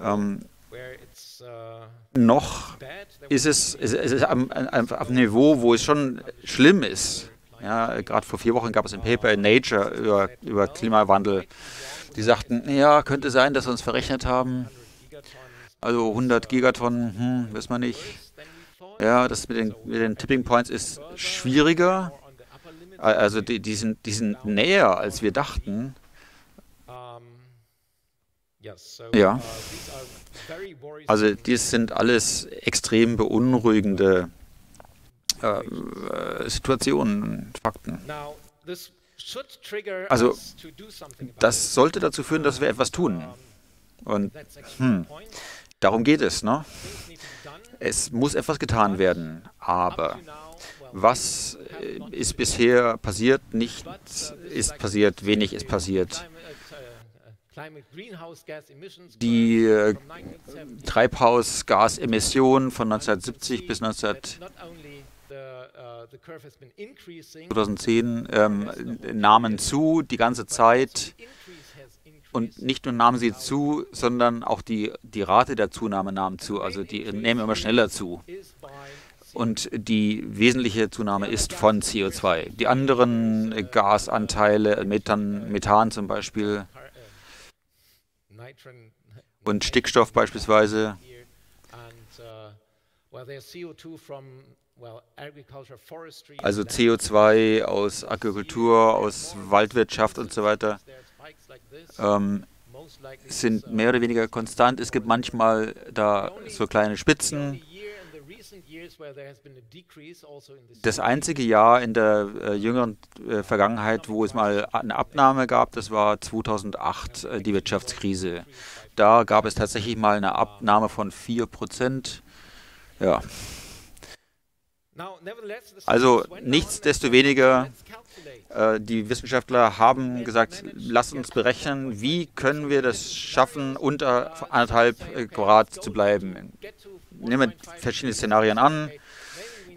Ähm, noch ist es, ist, ist am, am, am Niveau, wo es schon schlimm ist. Ja, Gerade vor vier Wochen gab es ein Paper in Nature über, über Klimawandel. Die sagten, ja, könnte sein, dass wir uns verrechnet haben. Also 100 Gigatonnen, hm, wissen wir nicht. Ja, das mit den, mit den Tipping Points ist schwieriger. Also die, die, sind, die sind näher, als wir dachten. Ja. Also dies sind alles extrem beunruhigende äh, äh Situationen, Fakten. Also das sollte dazu führen, dass wir etwas tun. Und hm, darum geht es. Ne? Es muss etwas getan werden. Aber was äh, ist bisher passiert? Nichts ist passiert, wenig ist passiert. Die äh, Treibhausgasemissionen von 1970 bis 2010 ähm, nahmen zu, die ganze Zeit. Und nicht nur nahmen sie zu, sondern auch die, die Rate der Zunahme nahm zu. Also die nehmen immer schneller zu. Und die wesentliche Zunahme ist von CO2. Die anderen Gasanteile, Methan, Methan zum Beispiel, und Stickstoff beispielsweise. Also CO2 aus Agrikultur, aus Waldwirtschaft und so weiter ähm, sind mehr oder weniger konstant. Es gibt manchmal da so kleine Spitzen. Das einzige Jahr in der äh, jüngeren äh, Vergangenheit, wo es mal eine Abnahme gab, das war 2008, äh, die Wirtschaftskrise. Da gab es tatsächlich mal eine Abnahme von 4 Prozent. Ja. Also nichtsdestoweniger, äh, die Wissenschaftler haben gesagt, lasst uns berechnen, wie können wir das schaffen, unter anderthalb äh, Grad zu bleiben nehmen wir verschiedene Szenarien an.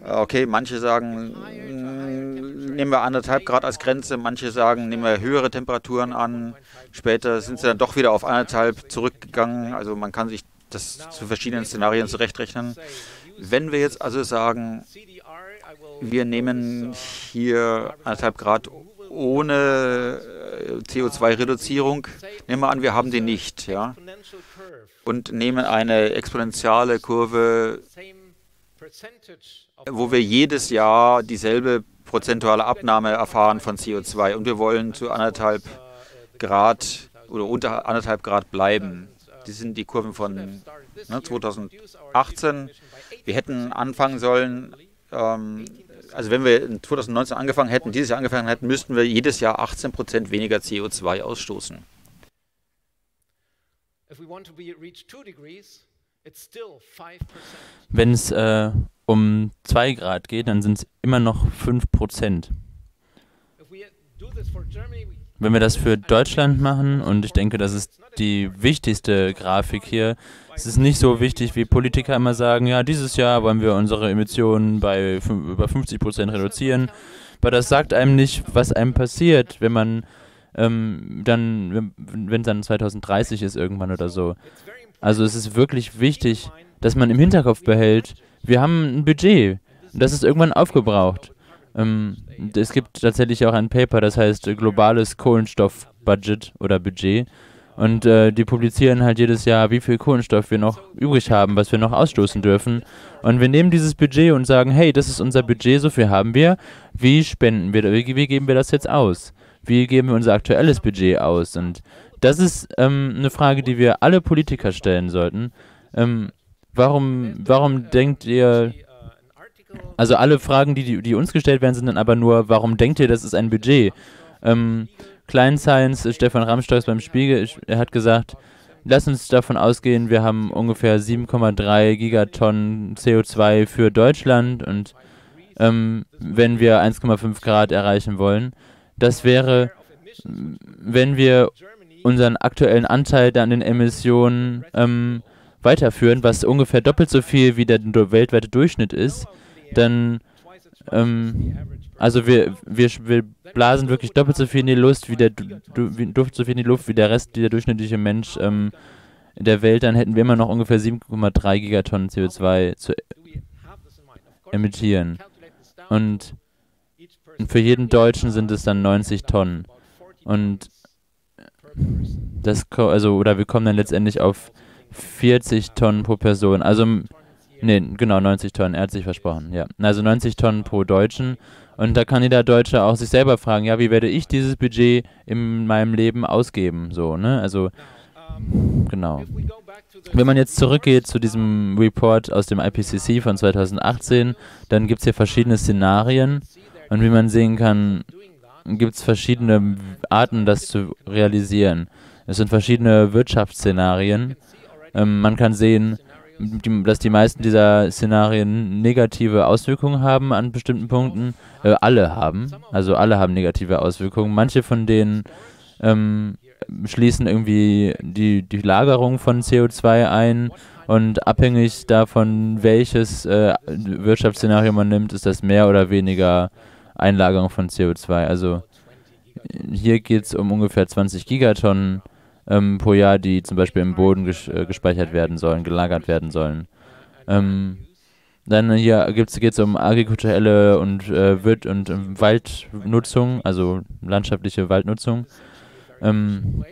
Okay, manche sagen, mm, nehmen wir anderthalb Grad als Grenze, manche sagen, nehmen wir höhere Temperaturen an. Später sind sie dann doch wieder auf anderthalb zurückgegangen. Also man kann sich das zu verschiedenen Szenarien zurechtrechnen. Wenn wir jetzt also sagen, wir nehmen hier anderthalb Grad ohne äh, CO2-Reduzierung, nehmen wir an, wir haben die nicht, ja und nehmen eine exponentielle Kurve, wo wir jedes Jahr dieselbe prozentuale Abnahme erfahren von CO2 und wir wollen zu anderthalb Grad oder unter anderthalb Grad bleiben. Das sind die Kurven von ne, 2018. Wir hätten anfangen sollen, ähm, also wenn wir in 2019 angefangen hätten, dieses Jahr angefangen hätten, müssten wir jedes Jahr 18 Prozent weniger CO2 ausstoßen. Wenn es äh, um 2 Grad geht, dann sind es immer noch 5 Prozent. Wenn wir das für Deutschland machen, und ich denke, das ist die wichtigste Grafik hier, es ist nicht so wichtig, wie Politiker immer sagen, ja, dieses Jahr wollen wir unsere Emissionen bei über 50 Prozent reduzieren, weil das sagt einem nicht, was einem passiert, wenn man ähm, dann, wenn es dann 2030 ist irgendwann oder so. Also es ist wirklich wichtig, dass man im Hinterkopf behält, wir haben ein Budget. Und das ist irgendwann aufgebraucht. Ähm, es gibt tatsächlich auch ein Paper, das heißt globales Kohlenstoffbudget oder Budget. Und äh, die publizieren halt jedes Jahr, wie viel Kohlenstoff wir noch übrig haben, was wir noch ausstoßen dürfen. Und wir nehmen dieses Budget und sagen, hey, das ist unser Budget, so viel haben wir. Wie spenden wir, wie, wie geben wir das jetzt aus? Wie geben wir unser aktuelles Budget aus? Und das ist ähm, eine Frage, die wir alle Politiker stellen sollten. Ähm, warum, warum denkt ihr, also alle Fragen, die, die, uns gestellt werden, sind dann aber nur, warum denkt ihr, das ist ein Budget? Ähm, Klein Science, Stefan Ramstolz beim Spiegel, er hat gesagt, lass uns davon ausgehen, wir haben ungefähr 7,3 Gigatonnen CO2 für Deutschland und ähm, wenn wir 1,5 Grad erreichen wollen, das wäre, wenn wir unseren aktuellen Anteil an den Emissionen ähm, weiterführen, was ungefähr doppelt so viel wie der weltweite Durchschnitt ist, dann, ähm, also wir, wir, wir blasen wirklich doppelt so viel in die Luft wie der du, doppelt so viel in die Luft wie der Rest, der durchschnittliche Mensch ähm, in der Welt, dann hätten wir immer noch ungefähr 7,3 Gigatonnen CO2 zu emittieren. Und für jeden Deutschen sind es dann 90 Tonnen. Und das, also, oder wir kommen dann letztendlich auf 40 Tonnen pro Person. Also, nee, genau, 90 Tonnen, er hat sich versprochen, ja. Also 90 Tonnen pro Deutschen. Und da kann jeder Deutsche auch sich selber fragen, ja, wie werde ich dieses Budget in meinem Leben ausgeben, so, ne? Also, genau. Wenn man jetzt zurückgeht zu diesem Report aus dem IPCC von 2018, dann gibt es hier verschiedene Szenarien. Und wie man sehen kann, gibt es verschiedene Arten, das zu realisieren. Es sind verschiedene Wirtschaftsszenarien. Ähm, man kann sehen, die, dass die meisten dieser Szenarien negative Auswirkungen haben an bestimmten Punkten. Äh, alle haben. Also alle haben negative Auswirkungen. Manche von denen ähm, schließen irgendwie die, die Lagerung von CO2 ein und abhängig davon, welches äh, Wirtschaftsszenario man nimmt, ist das mehr oder weniger Einlagerung von CO2. Also hier geht es um ungefähr 20 Gigatonnen ähm, pro Jahr, die zum Beispiel im Boden ges äh, gespeichert werden sollen, gelagert werden sollen. Ähm, dann hier geht es um agrikulturelle und, äh, Wirt und äh, Waldnutzung, also landschaftliche Waldnutzung. Ähm,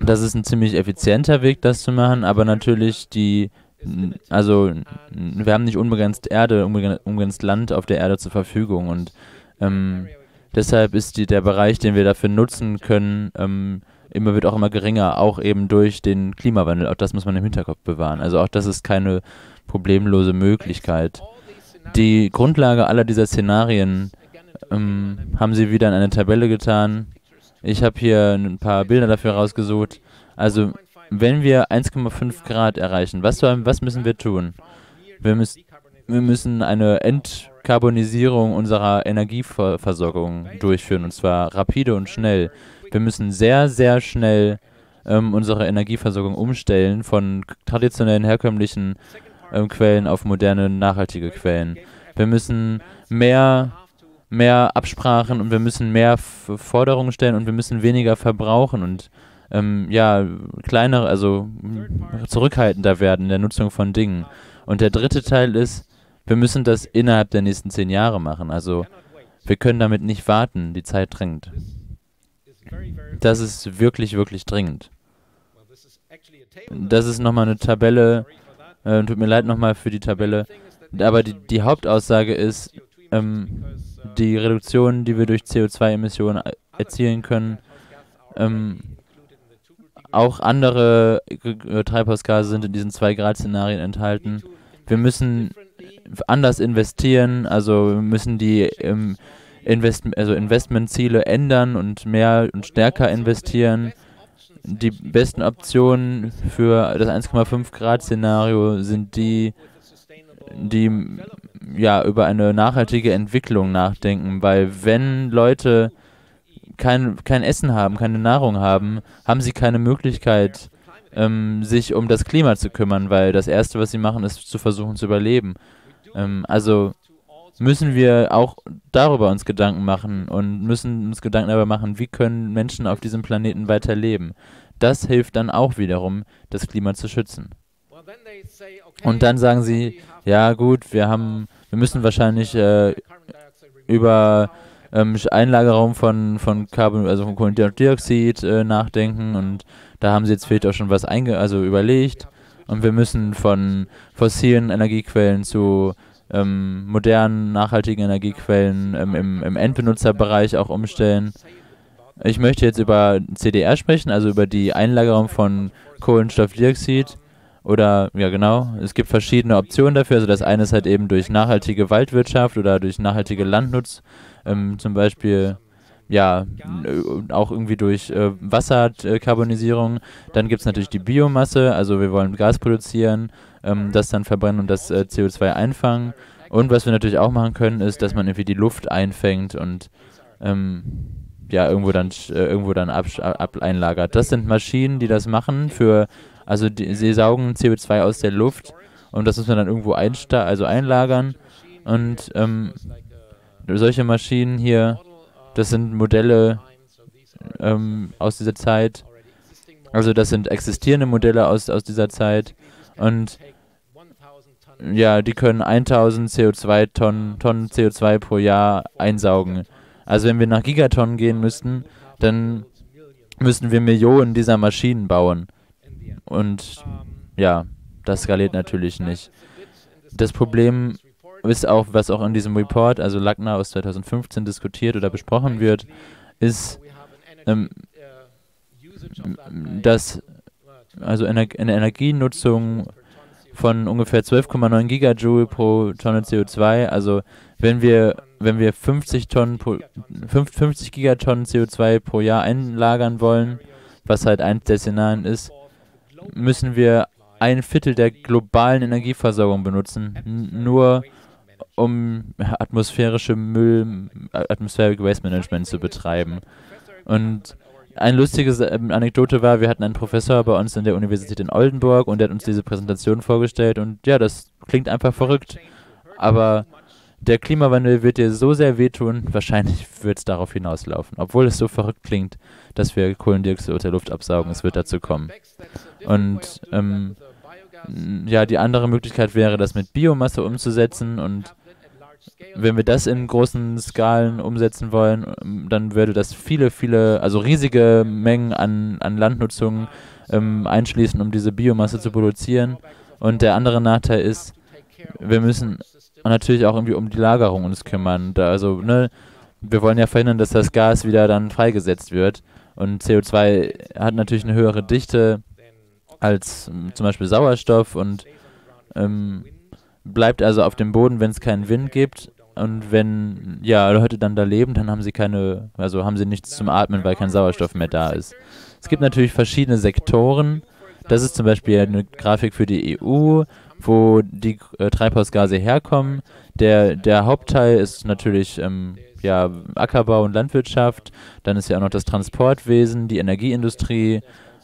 das ist ein ziemlich effizienter Weg, das zu machen, aber natürlich die, also wir haben nicht unbegrenzt Erde, unbegrenzt Land auf der Erde zur Verfügung und ähm, deshalb ist die, der Bereich, den wir dafür nutzen können, ähm, immer wird auch immer geringer, auch eben durch den Klimawandel. Auch das muss man im Hinterkopf bewahren. Also auch das ist keine problemlose Möglichkeit. Die Grundlage aller dieser Szenarien ähm, haben sie wieder in eine Tabelle getan. Ich habe hier ein paar Bilder dafür rausgesucht. Also wenn wir 1,5 Grad erreichen, was, was müssen wir tun? Wir, müß, wir müssen eine Entkarbonisierung unserer Energieversorgung durchführen, und zwar rapide und schnell. Wir müssen sehr, sehr schnell ähm, unsere Energieversorgung umstellen von traditionellen, herkömmlichen ähm, Quellen auf moderne, nachhaltige Quellen. Wir müssen mehr, mehr Absprachen und wir müssen mehr Forderungen stellen und wir müssen weniger verbrauchen und ähm, ja, kleinere, also zurückhaltender werden in der Nutzung von Dingen. Und der dritte Teil ist, wir müssen das innerhalb der nächsten zehn Jahre machen. Also wir können damit nicht warten, die Zeit drängt. Das ist wirklich, wirklich dringend. Das ist nochmal eine Tabelle. Äh, tut mir leid nochmal für die Tabelle. Aber die, die Hauptaussage ist, ähm, die Reduktion, die wir durch CO2-Emissionen erzielen können, ähm, auch andere äh, Treibhausgase sind in diesen 2-Grad-Szenarien enthalten. Wir müssen anders investieren, also müssen die ähm, Invest also Investmentziele ändern und mehr und stärker investieren. Die besten Optionen für das 1,5 Grad Szenario sind die, die ja über eine nachhaltige Entwicklung nachdenken, weil wenn Leute kein, kein Essen haben, keine Nahrung haben, haben sie keine Möglichkeit, ähm, sich um das Klima zu kümmern, weil das Erste, was sie machen, ist zu versuchen zu überleben. Ähm, also müssen wir auch darüber uns Gedanken machen und müssen uns Gedanken darüber machen, wie können Menschen auf diesem Planeten weiterleben. Das hilft dann auch wiederum, das Klima zu schützen. Und dann sagen sie, ja gut, wir haben, wir müssen wahrscheinlich äh, über ähm, Einlagerung von, von Carbon, also von Kohlendioxid äh, nachdenken und da haben sie jetzt vielleicht auch schon was einge also überlegt. Und wir müssen von fossilen Energiequellen zu ähm, modernen, nachhaltigen Energiequellen ähm, im, im Endbenutzerbereich auch umstellen. Ich möchte jetzt über CDR sprechen, also über die Einlagerung von Kohlenstoffdioxid. Oder, ja genau, es gibt verschiedene Optionen dafür. Also das eine ist halt eben durch nachhaltige Waldwirtschaft oder durch nachhaltige Landnutz, ähm, zum Beispiel ja, auch irgendwie durch äh, Wasserkarbonisierung. Dann gibt es natürlich die Biomasse, also wir wollen Gas produzieren, ähm, das dann verbrennen und das äh, CO2 einfangen. Und was wir natürlich auch machen können, ist, dass man irgendwie die Luft einfängt und ähm, ja, irgendwo dann, äh, irgendwo dann ab, ab, einlagert. Das sind Maschinen, die das machen für, also die, sie saugen CO2 aus der Luft und das muss man dann irgendwo einsta also einlagern. Und ähm, solche Maschinen hier das sind Modelle ähm, aus dieser Zeit. Also das sind existierende Modelle aus, aus dieser Zeit. Und ja, die können 1000 CO2 Tonnen, Tonnen CO2 pro Jahr einsaugen. Also wenn wir nach Gigatonnen gehen müssten, dann müssen wir Millionen dieser Maschinen bauen. Und ja, das skaliert natürlich nicht. Das Problem ist auch, was auch in diesem Report, also Lackner aus 2015 diskutiert oder besprochen wird, ist, ähm, dass also eine Energienutzung von ungefähr 12,9 Gigajoule pro Tonne CO2, also wenn wir wenn wir 50 Tonnen pro, 50 Gigatonnen CO2 pro Jahr einlagern wollen, was halt eins der Szenarien ist, müssen wir ein Viertel der globalen Energieversorgung benutzen, nur um atmosphärische Müll, Atmospheric Waste Management zu betreiben. Und eine lustige ähm, Anekdote war, wir hatten einen Professor bei uns in der Universität in Oldenburg und der hat uns diese Präsentation vorgestellt und ja, das klingt einfach verrückt, aber der Klimawandel wird dir so sehr wehtun, wahrscheinlich wird es darauf hinauslaufen. Obwohl es so verrückt klingt, dass wir Kohlendioxid aus der Luft absaugen, es wird dazu kommen. Und ähm, ja, die andere Möglichkeit wäre, das mit Biomasse umzusetzen und wenn wir das in großen Skalen umsetzen wollen, dann würde das viele, viele, also riesige Mengen an, an Landnutzung ähm, einschließen, um diese Biomasse zu produzieren. Und der andere Nachteil ist, wir müssen natürlich auch irgendwie um die Lagerung uns kümmern. Da, also, ne, wir wollen ja verhindern, dass das Gas wieder dann freigesetzt wird. Und CO2 hat natürlich eine höhere Dichte als zum Beispiel Sauerstoff und ähm, bleibt also auf dem Boden, wenn es keinen Wind gibt. Und wenn ja Leute dann da leben, dann haben sie keine, also haben sie nichts zum Atmen, weil kein Sauerstoff mehr da ist. Es gibt natürlich verschiedene Sektoren. Das ist zum Beispiel eine Grafik für die EU, wo die äh, Treibhausgase herkommen. Der, der Hauptteil ist natürlich ähm, ja, Ackerbau und Landwirtschaft. Dann ist ja auch noch das Transportwesen, die Energieindustrie,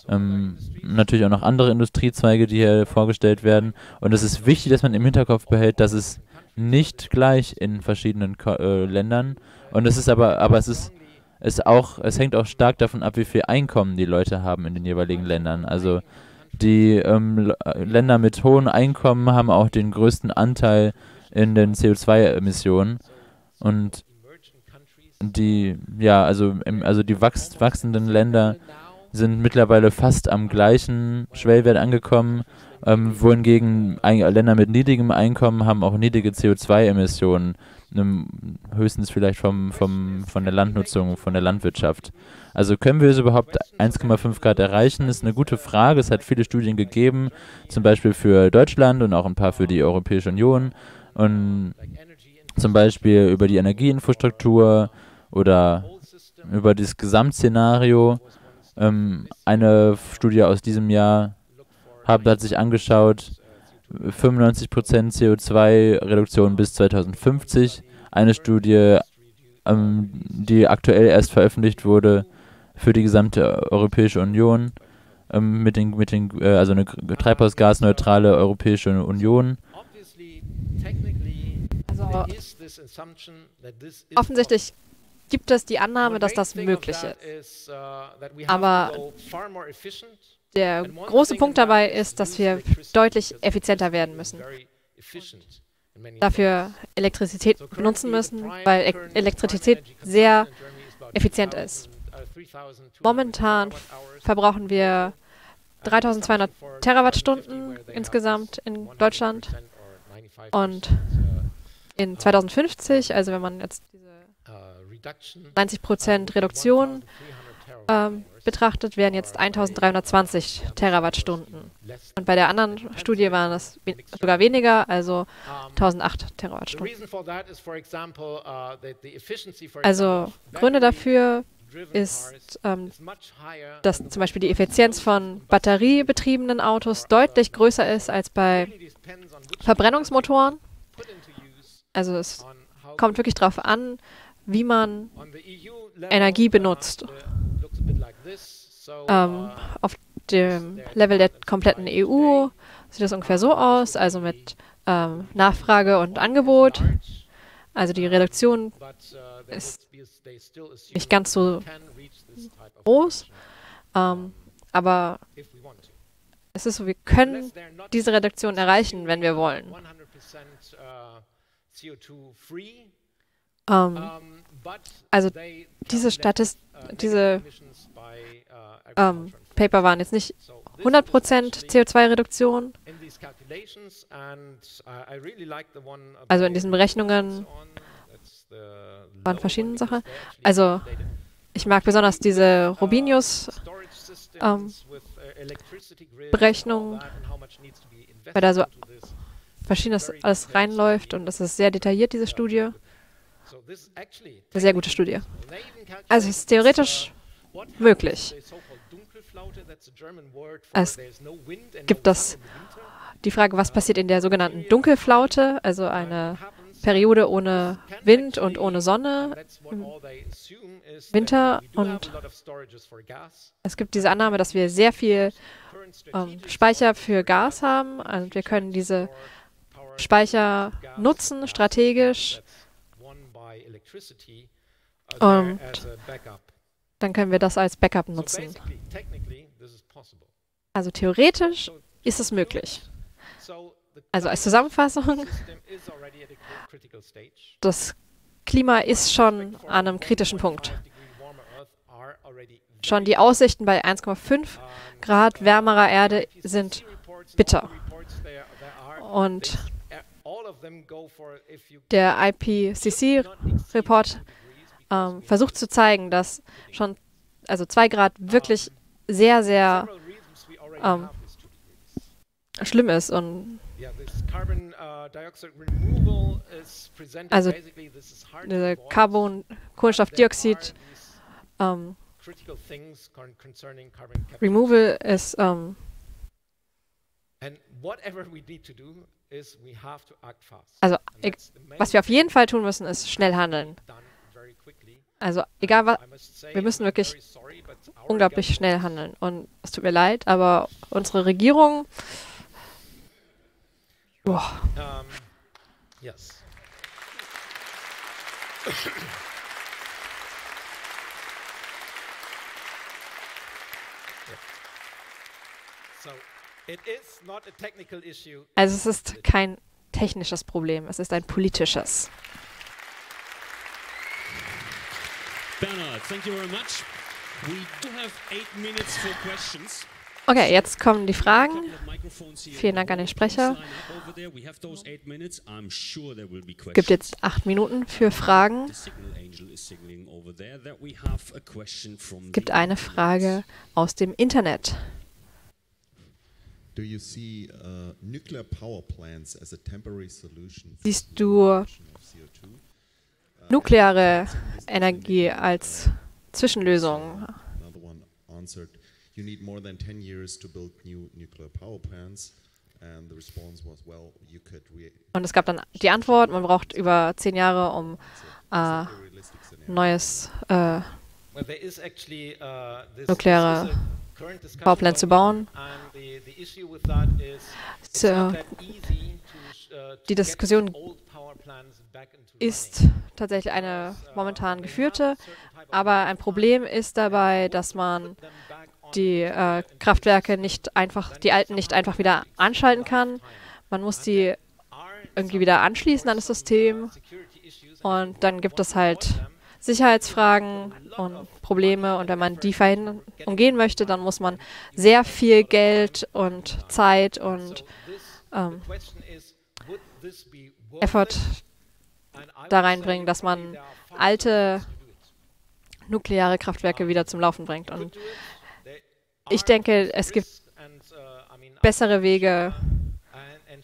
ähm, natürlich auch noch andere Industriezweige, die hier vorgestellt werden. Und es ist wichtig, dass man im Hinterkopf behält, dass es nicht gleich in verschiedenen Ko äh, Ländern. Und es ist aber, aber es ist, es auch, es hängt auch stark davon ab, wie viel Einkommen die Leute haben in den jeweiligen Ländern. Also die ähm, Länder mit hohen Einkommen haben auch den größten Anteil in den CO2-Emissionen. Und die, ja, also, also die wachs wachsenden Länder sind mittlerweile fast am gleichen Schwellwert angekommen, ähm, wohingegen Länder mit niedrigem Einkommen haben auch niedrige CO2-Emissionen, ähm, höchstens vielleicht vom, vom, von der Landnutzung, von der Landwirtschaft. Also können wir es überhaupt 1,5 Grad erreichen, ist eine gute Frage. Es hat viele Studien gegeben, zum Beispiel für Deutschland und auch ein paar für die Europäische Union. Und zum Beispiel über die Energieinfrastruktur oder über das Gesamtszenario ähm, eine Studie aus diesem Jahr hat, hat sich angeschaut, 95% CO2-Reduktion bis 2050. Eine Studie, ähm, die aktuell erst veröffentlicht wurde für die gesamte Europäische Union, ähm, mit den, mit den, äh, also eine treibhausgasneutrale Europäische Union. Also offensichtlich gibt es die Annahme, dass das möglich ist. Aber der große Punkt dabei ist, dass wir deutlich effizienter werden müssen. Dafür Elektrizität benutzen müssen, weil e Elektrizität sehr effizient ist. Momentan verbrauchen wir 3200 Terawattstunden insgesamt in Deutschland. Und in 2050, also wenn man jetzt diese 90 Prozent Reduktion ähm, betrachtet, wären jetzt 1320 Terawattstunden. Und bei der anderen Studie waren es sogar weniger, also 1008 Terawattstunden. Also Gründe dafür ist, ähm, dass zum Beispiel die Effizienz von batteriebetriebenen Autos deutlich größer ist als bei Verbrennungsmotoren. Also es kommt wirklich darauf an, wie man Energie benutzt. Ähm, auf dem Level der kompletten EU sieht das ungefähr so aus, also mit ähm, Nachfrage und Angebot. Also die Reduktion ist nicht ganz so groß, ähm, aber es ist so, wir können diese Reduktion erreichen, wenn wir wollen. Ähm, also diese Statist diese ähm, Paper waren jetzt nicht 100% CO2-Reduktion. Also in diesen Berechnungen waren verschiedene Sachen. Also ich mag besonders diese Robinius-Berechnung, ähm, weil da so verschiedenes alles reinläuft und das ist sehr detailliert, diese Studie. Eine sehr gute Studie. Also es ist theoretisch möglich. Es gibt das, die Frage, was passiert in der sogenannten Dunkelflaute, also eine Periode ohne Wind und ohne Sonne Winter. Und es gibt diese Annahme, dass wir sehr viel ähm, Speicher für Gas haben. Und wir können diese Speicher nutzen, strategisch. Und dann können wir das als Backup nutzen. Also theoretisch ist es möglich. Also als Zusammenfassung, das Klima ist schon an einem kritischen Punkt. Schon die Aussichten bei 1,5 Grad wärmerer Erde sind bitter. Und der IPCC-Report ähm, versucht zu zeigen, dass schon also 2 Grad wirklich sehr, sehr ähm, schlimm ist und also diese Carbon, Kohlenstoffdioxid ähm, Removal ist ähm, also was wir auf jeden Fall tun müssen, ist schnell handeln. Also egal was, wir müssen wirklich unglaublich schnell handeln. Und es tut mir leid, aber unsere Regierung Boah. Um, yes. Also es ist kein technisches Problem, es ist ein politisches. Bernhard, thank you very much. We do have eight minutes for questions. Okay, jetzt kommen die Fragen. Vielen Dank an den Sprecher. Es gibt jetzt acht Minuten für Fragen. Es gibt eine Frage aus dem Internet. Siehst du nukleare Energie als Zwischenlösung? you need more than 10 years to build new nuclear power plants. Und es gab dann die Antwort, man braucht über zehn Jahre, um äh, neues äh, nukleare Powerplant zu bauen. So, die Diskussion ist tatsächlich eine momentan geführte, aber ein Problem ist dabei, dass man die äh, Kraftwerke nicht einfach, die alten nicht einfach wieder anschalten kann. Man muss die irgendwie wieder anschließen an das System und dann gibt es halt Sicherheitsfragen und Probleme und wenn man die verhindern, umgehen möchte, dann muss man sehr viel Geld und Zeit und ähm, Effort da reinbringen, dass man alte nukleare Kraftwerke wieder zum Laufen bringt. Und ich denke, es gibt bessere Wege.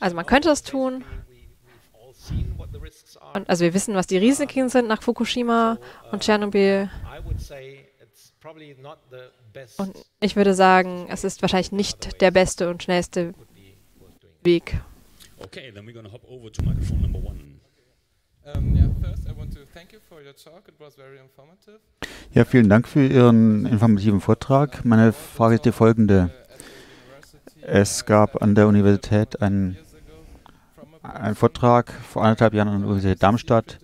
Also man könnte es tun. Und also wir wissen, was die Risiken sind nach Fukushima und Tschernobyl. Und ich würde sagen, es ist wahrscheinlich nicht der beste und schnellste Weg. Okay, then we're going to hop over to microphone number one. Ja, vielen Dank für Ihren informativen Vortrag. Meine Frage ist die folgende. Es gab an der Universität einen, einen Vortrag vor anderthalb Jahren an der Universität Darmstadt,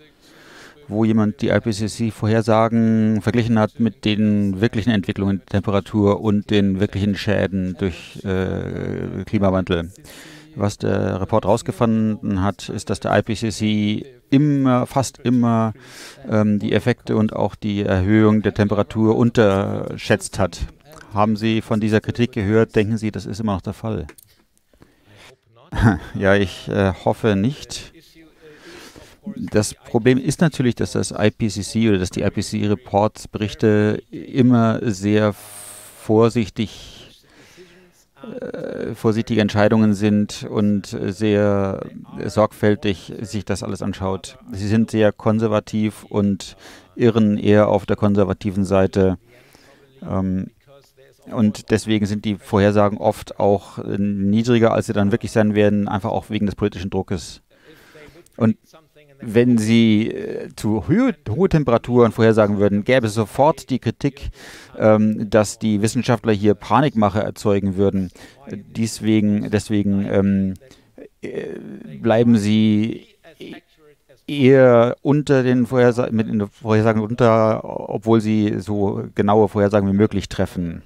wo jemand die IPCC-Vorhersagen verglichen hat mit den wirklichen Entwicklungen der Temperatur und den wirklichen Schäden durch äh, Klimawandel. Was der Report herausgefunden hat, ist, dass der IPCC immer, fast immer ähm, die Effekte und auch die Erhöhung der Temperatur unterschätzt hat. Haben Sie von dieser Kritik gehört? Denken Sie, das ist immer noch der Fall? Ja, ich äh, hoffe nicht. Das Problem ist natürlich, dass das IPCC oder dass die IPCC-Reports-Berichte immer sehr vorsichtig äh, vorsichtige Entscheidungen sind und sehr sorgfältig sich das alles anschaut. Sie sind sehr konservativ und irren eher auf der konservativen Seite. Ähm, und deswegen sind die Vorhersagen oft auch niedriger, als sie dann wirklich sein werden, einfach auch wegen des politischen Druckes. Und wenn sie äh, zu hohe, hohe Temperaturen vorhersagen würden, gäbe es sofort die Kritik, ähm, dass die Wissenschaftler hier Panikmache erzeugen würden. Deswegen, deswegen ähm, äh, bleiben sie eher unter den Vorhersagen, mit den Vorhersagen unter, obwohl sie so genaue Vorhersagen wie möglich treffen.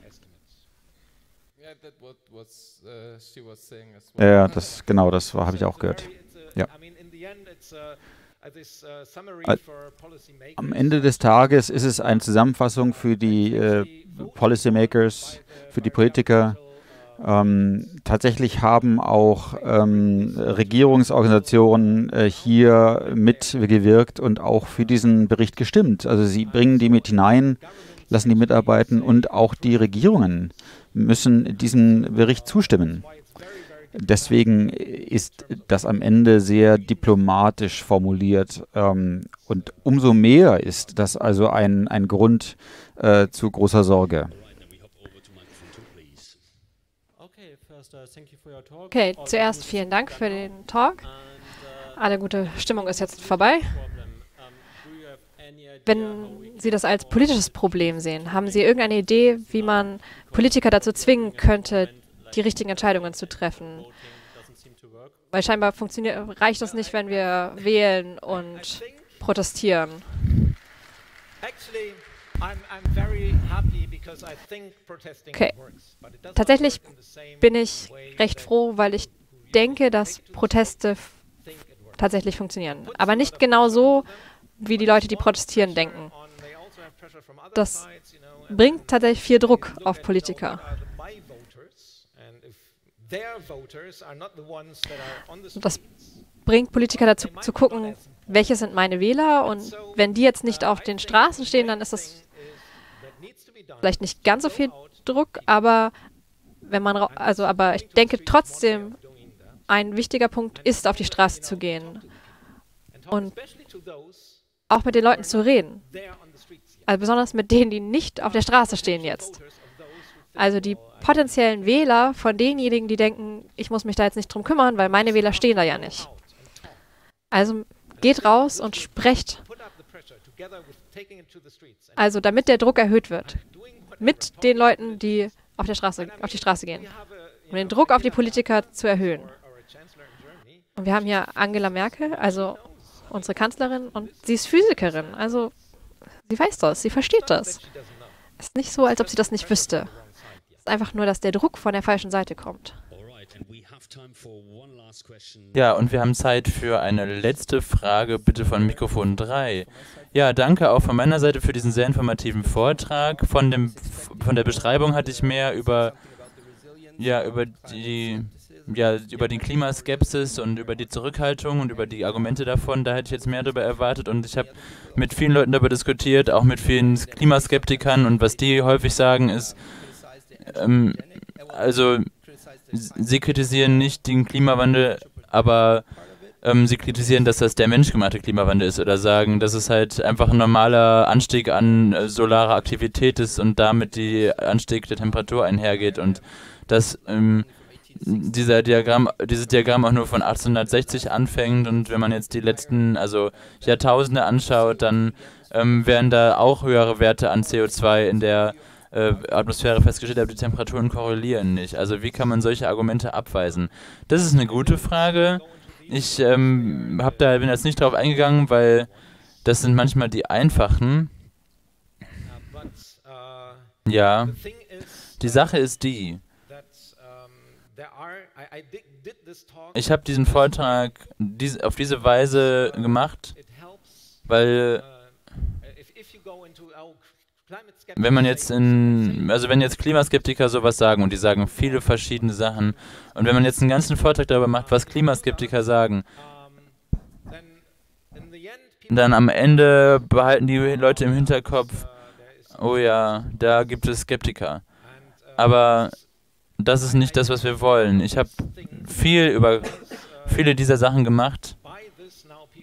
Ja, das genau, das habe ich auch gehört. Ja. Am Ende des Tages ist es eine Zusammenfassung für die äh, Policymakers, für die Politiker. Ähm, tatsächlich haben auch ähm, Regierungsorganisationen äh, hier mitgewirkt und auch für diesen Bericht gestimmt. Also sie bringen die mit hinein, lassen die mitarbeiten und auch die Regierungen müssen diesem Bericht zustimmen. Deswegen ist das am Ende sehr diplomatisch formuliert. Ähm, und umso mehr ist das also ein, ein Grund äh, zu großer Sorge. Okay, zuerst vielen Dank für den Talk. Alle gute Stimmung ist jetzt vorbei. Wenn Sie das als politisches Problem sehen, haben Sie irgendeine Idee, wie man Politiker dazu zwingen könnte, die richtigen Entscheidungen zu treffen. Weil scheinbar funktioniert, reicht das nicht, wenn wir wählen und protestieren. Okay. Tatsächlich bin ich recht froh, weil ich denke, dass Proteste tatsächlich funktionieren. Aber nicht genau so, wie die Leute, die protestieren, denken. Das bringt tatsächlich viel Druck auf Politiker. Das bringt Politiker dazu zu gucken, welche sind meine Wähler und wenn die jetzt nicht auf den Straßen stehen, dann ist das vielleicht nicht ganz so viel Druck, aber wenn man also aber ich denke trotzdem ein wichtiger Punkt ist auf die Straße zu gehen und auch mit den Leuten zu reden. Also besonders mit denen, die nicht auf der Straße stehen jetzt. Also die potenziellen Wähler von denjenigen, die denken, ich muss mich da jetzt nicht drum kümmern, weil meine Wähler stehen da ja nicht. Also geht raus und sprecht. Also damit der Druck erhöht wird. Mit den Leuten, die auf, der Straße, auf die Straße gehen. Um den Druck auf die Politiker zu erhöhen. Und wir haben hier Angela Merkel, also unsere Kanzlerin, und sie ist Physikerin. Also sie weiß das, sie versteht das. Es ist nicht so, als ob sie das nicht wüsste. Es ist einfach nur, dass der Druck von der falschen Seite kommt. Ja, und wir haben Zeit für eine letzte Frage, bitte von Mikrofon 3. Ja, danke auch von meiner Seite für diesen sehr informativen Vortrag. Von, dem, von der Beschreibung hatte ich mehr über, ja, über die ja, über die Klimaskepsis und über die Zurückhaltung und über die Argumente davon, da hätte ich jetzt mehr darüber erwartet. Und ich habe mit vielen Leuten darüber diskutiert, auch mit vielen Klimaskeptikern. Und was die häufig sagen ist, ähm, also sie kritisieren nicht den Klimawandel, aber ähm, sie kritisieren, dass das der menschgemachte Klimawandel ist oder sagen, dass es halt einfach ein normaler Anstieg an äh, solarer Aktivität ist und damit die Anstieg der Temperatur einhergeht und dass ähm, dieser Diagramm, dieses Diagramm auch nur von 1860 anfängt und wenn man jetzt die letzten, also Jahrtausende anschaut, dann ähm, werden da auch höhere Werte an CO2 in der äh, Atmosphäre festgestellt, aber die Temperaturen korrelieren nicht. Also wie kann man solche Argumente abweisen? Das ist eine gute Frage. Ich ähm, hab da, bin jetzt nicht drauf eingegangen, weil das sind manchmal die einfachen. Ja, die Sache ist die, ich habe diesen Vortrag dies, auf diese Weise gemacht, weil wenn man jetzt in, also wenn jetzt Klimaskeptiker sowas sagen und die sagen viele verschiedene Sachen und wenn man jetzt einen ganzen Vortrag darüber macht, was Klimaskeptiker sagen, dann am Ende behalten die Leute im Hinterkopf, oh ja, da gibt es Skeptiker. Aber das ist nicht das, was wir wollen. Ich habe viel über viele dieser Sachen gemacht,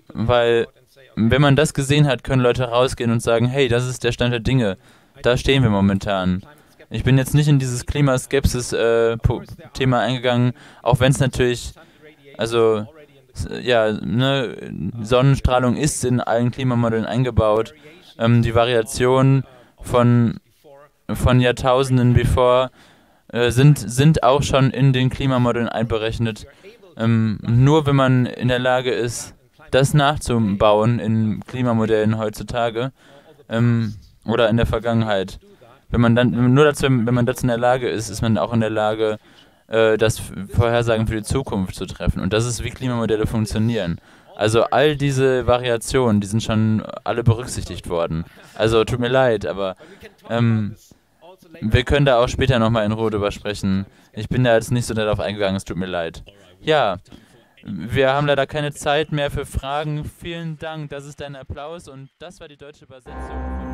weil wenn man das gesehen hat, können Leute rausgehen und sagen, hey, das ist der Stand der Dinge. Da stehen wir momentan. Ich bin jetzt nicht in dieses Klimaskepsis-Thema äh, eingegangen, auch wenn es natürlich, also ja, ne, Sonnenstrahlung ist in allen Klimamodellen eingebaut. Ähm, die Variation von, von Jahrtausenden bevor äh, sind, sind auch schon in den Klimamodellen einberechnet. Ähm, nur wenn man in der Lage ist, das nachzubauen in Klimamodellen heutzutage ähm, oder in der Vergangenheit. Wenn man dann nur dazu, wenn man dazu in der Lage ist, ist man auch in der Lage, äh, das Vorhersagen für die Zukunft zu treffen. Und das ist, wie Klimamodelle funktionieren. Also all diese Variationen, die sind schon alle berücksichtigt worden. Also tut mir leid, aber ähm, wir können da auch später nochmal in Ruhe drüber sprechen. Ich bin da jetzt nicht so darauf eingegangen, es tut mir leid. Ja, wir haben leider keine Zeit mehr für Fragen. Vielen Dank, das ist dein Applaus und das war die deutsche Übersetzung.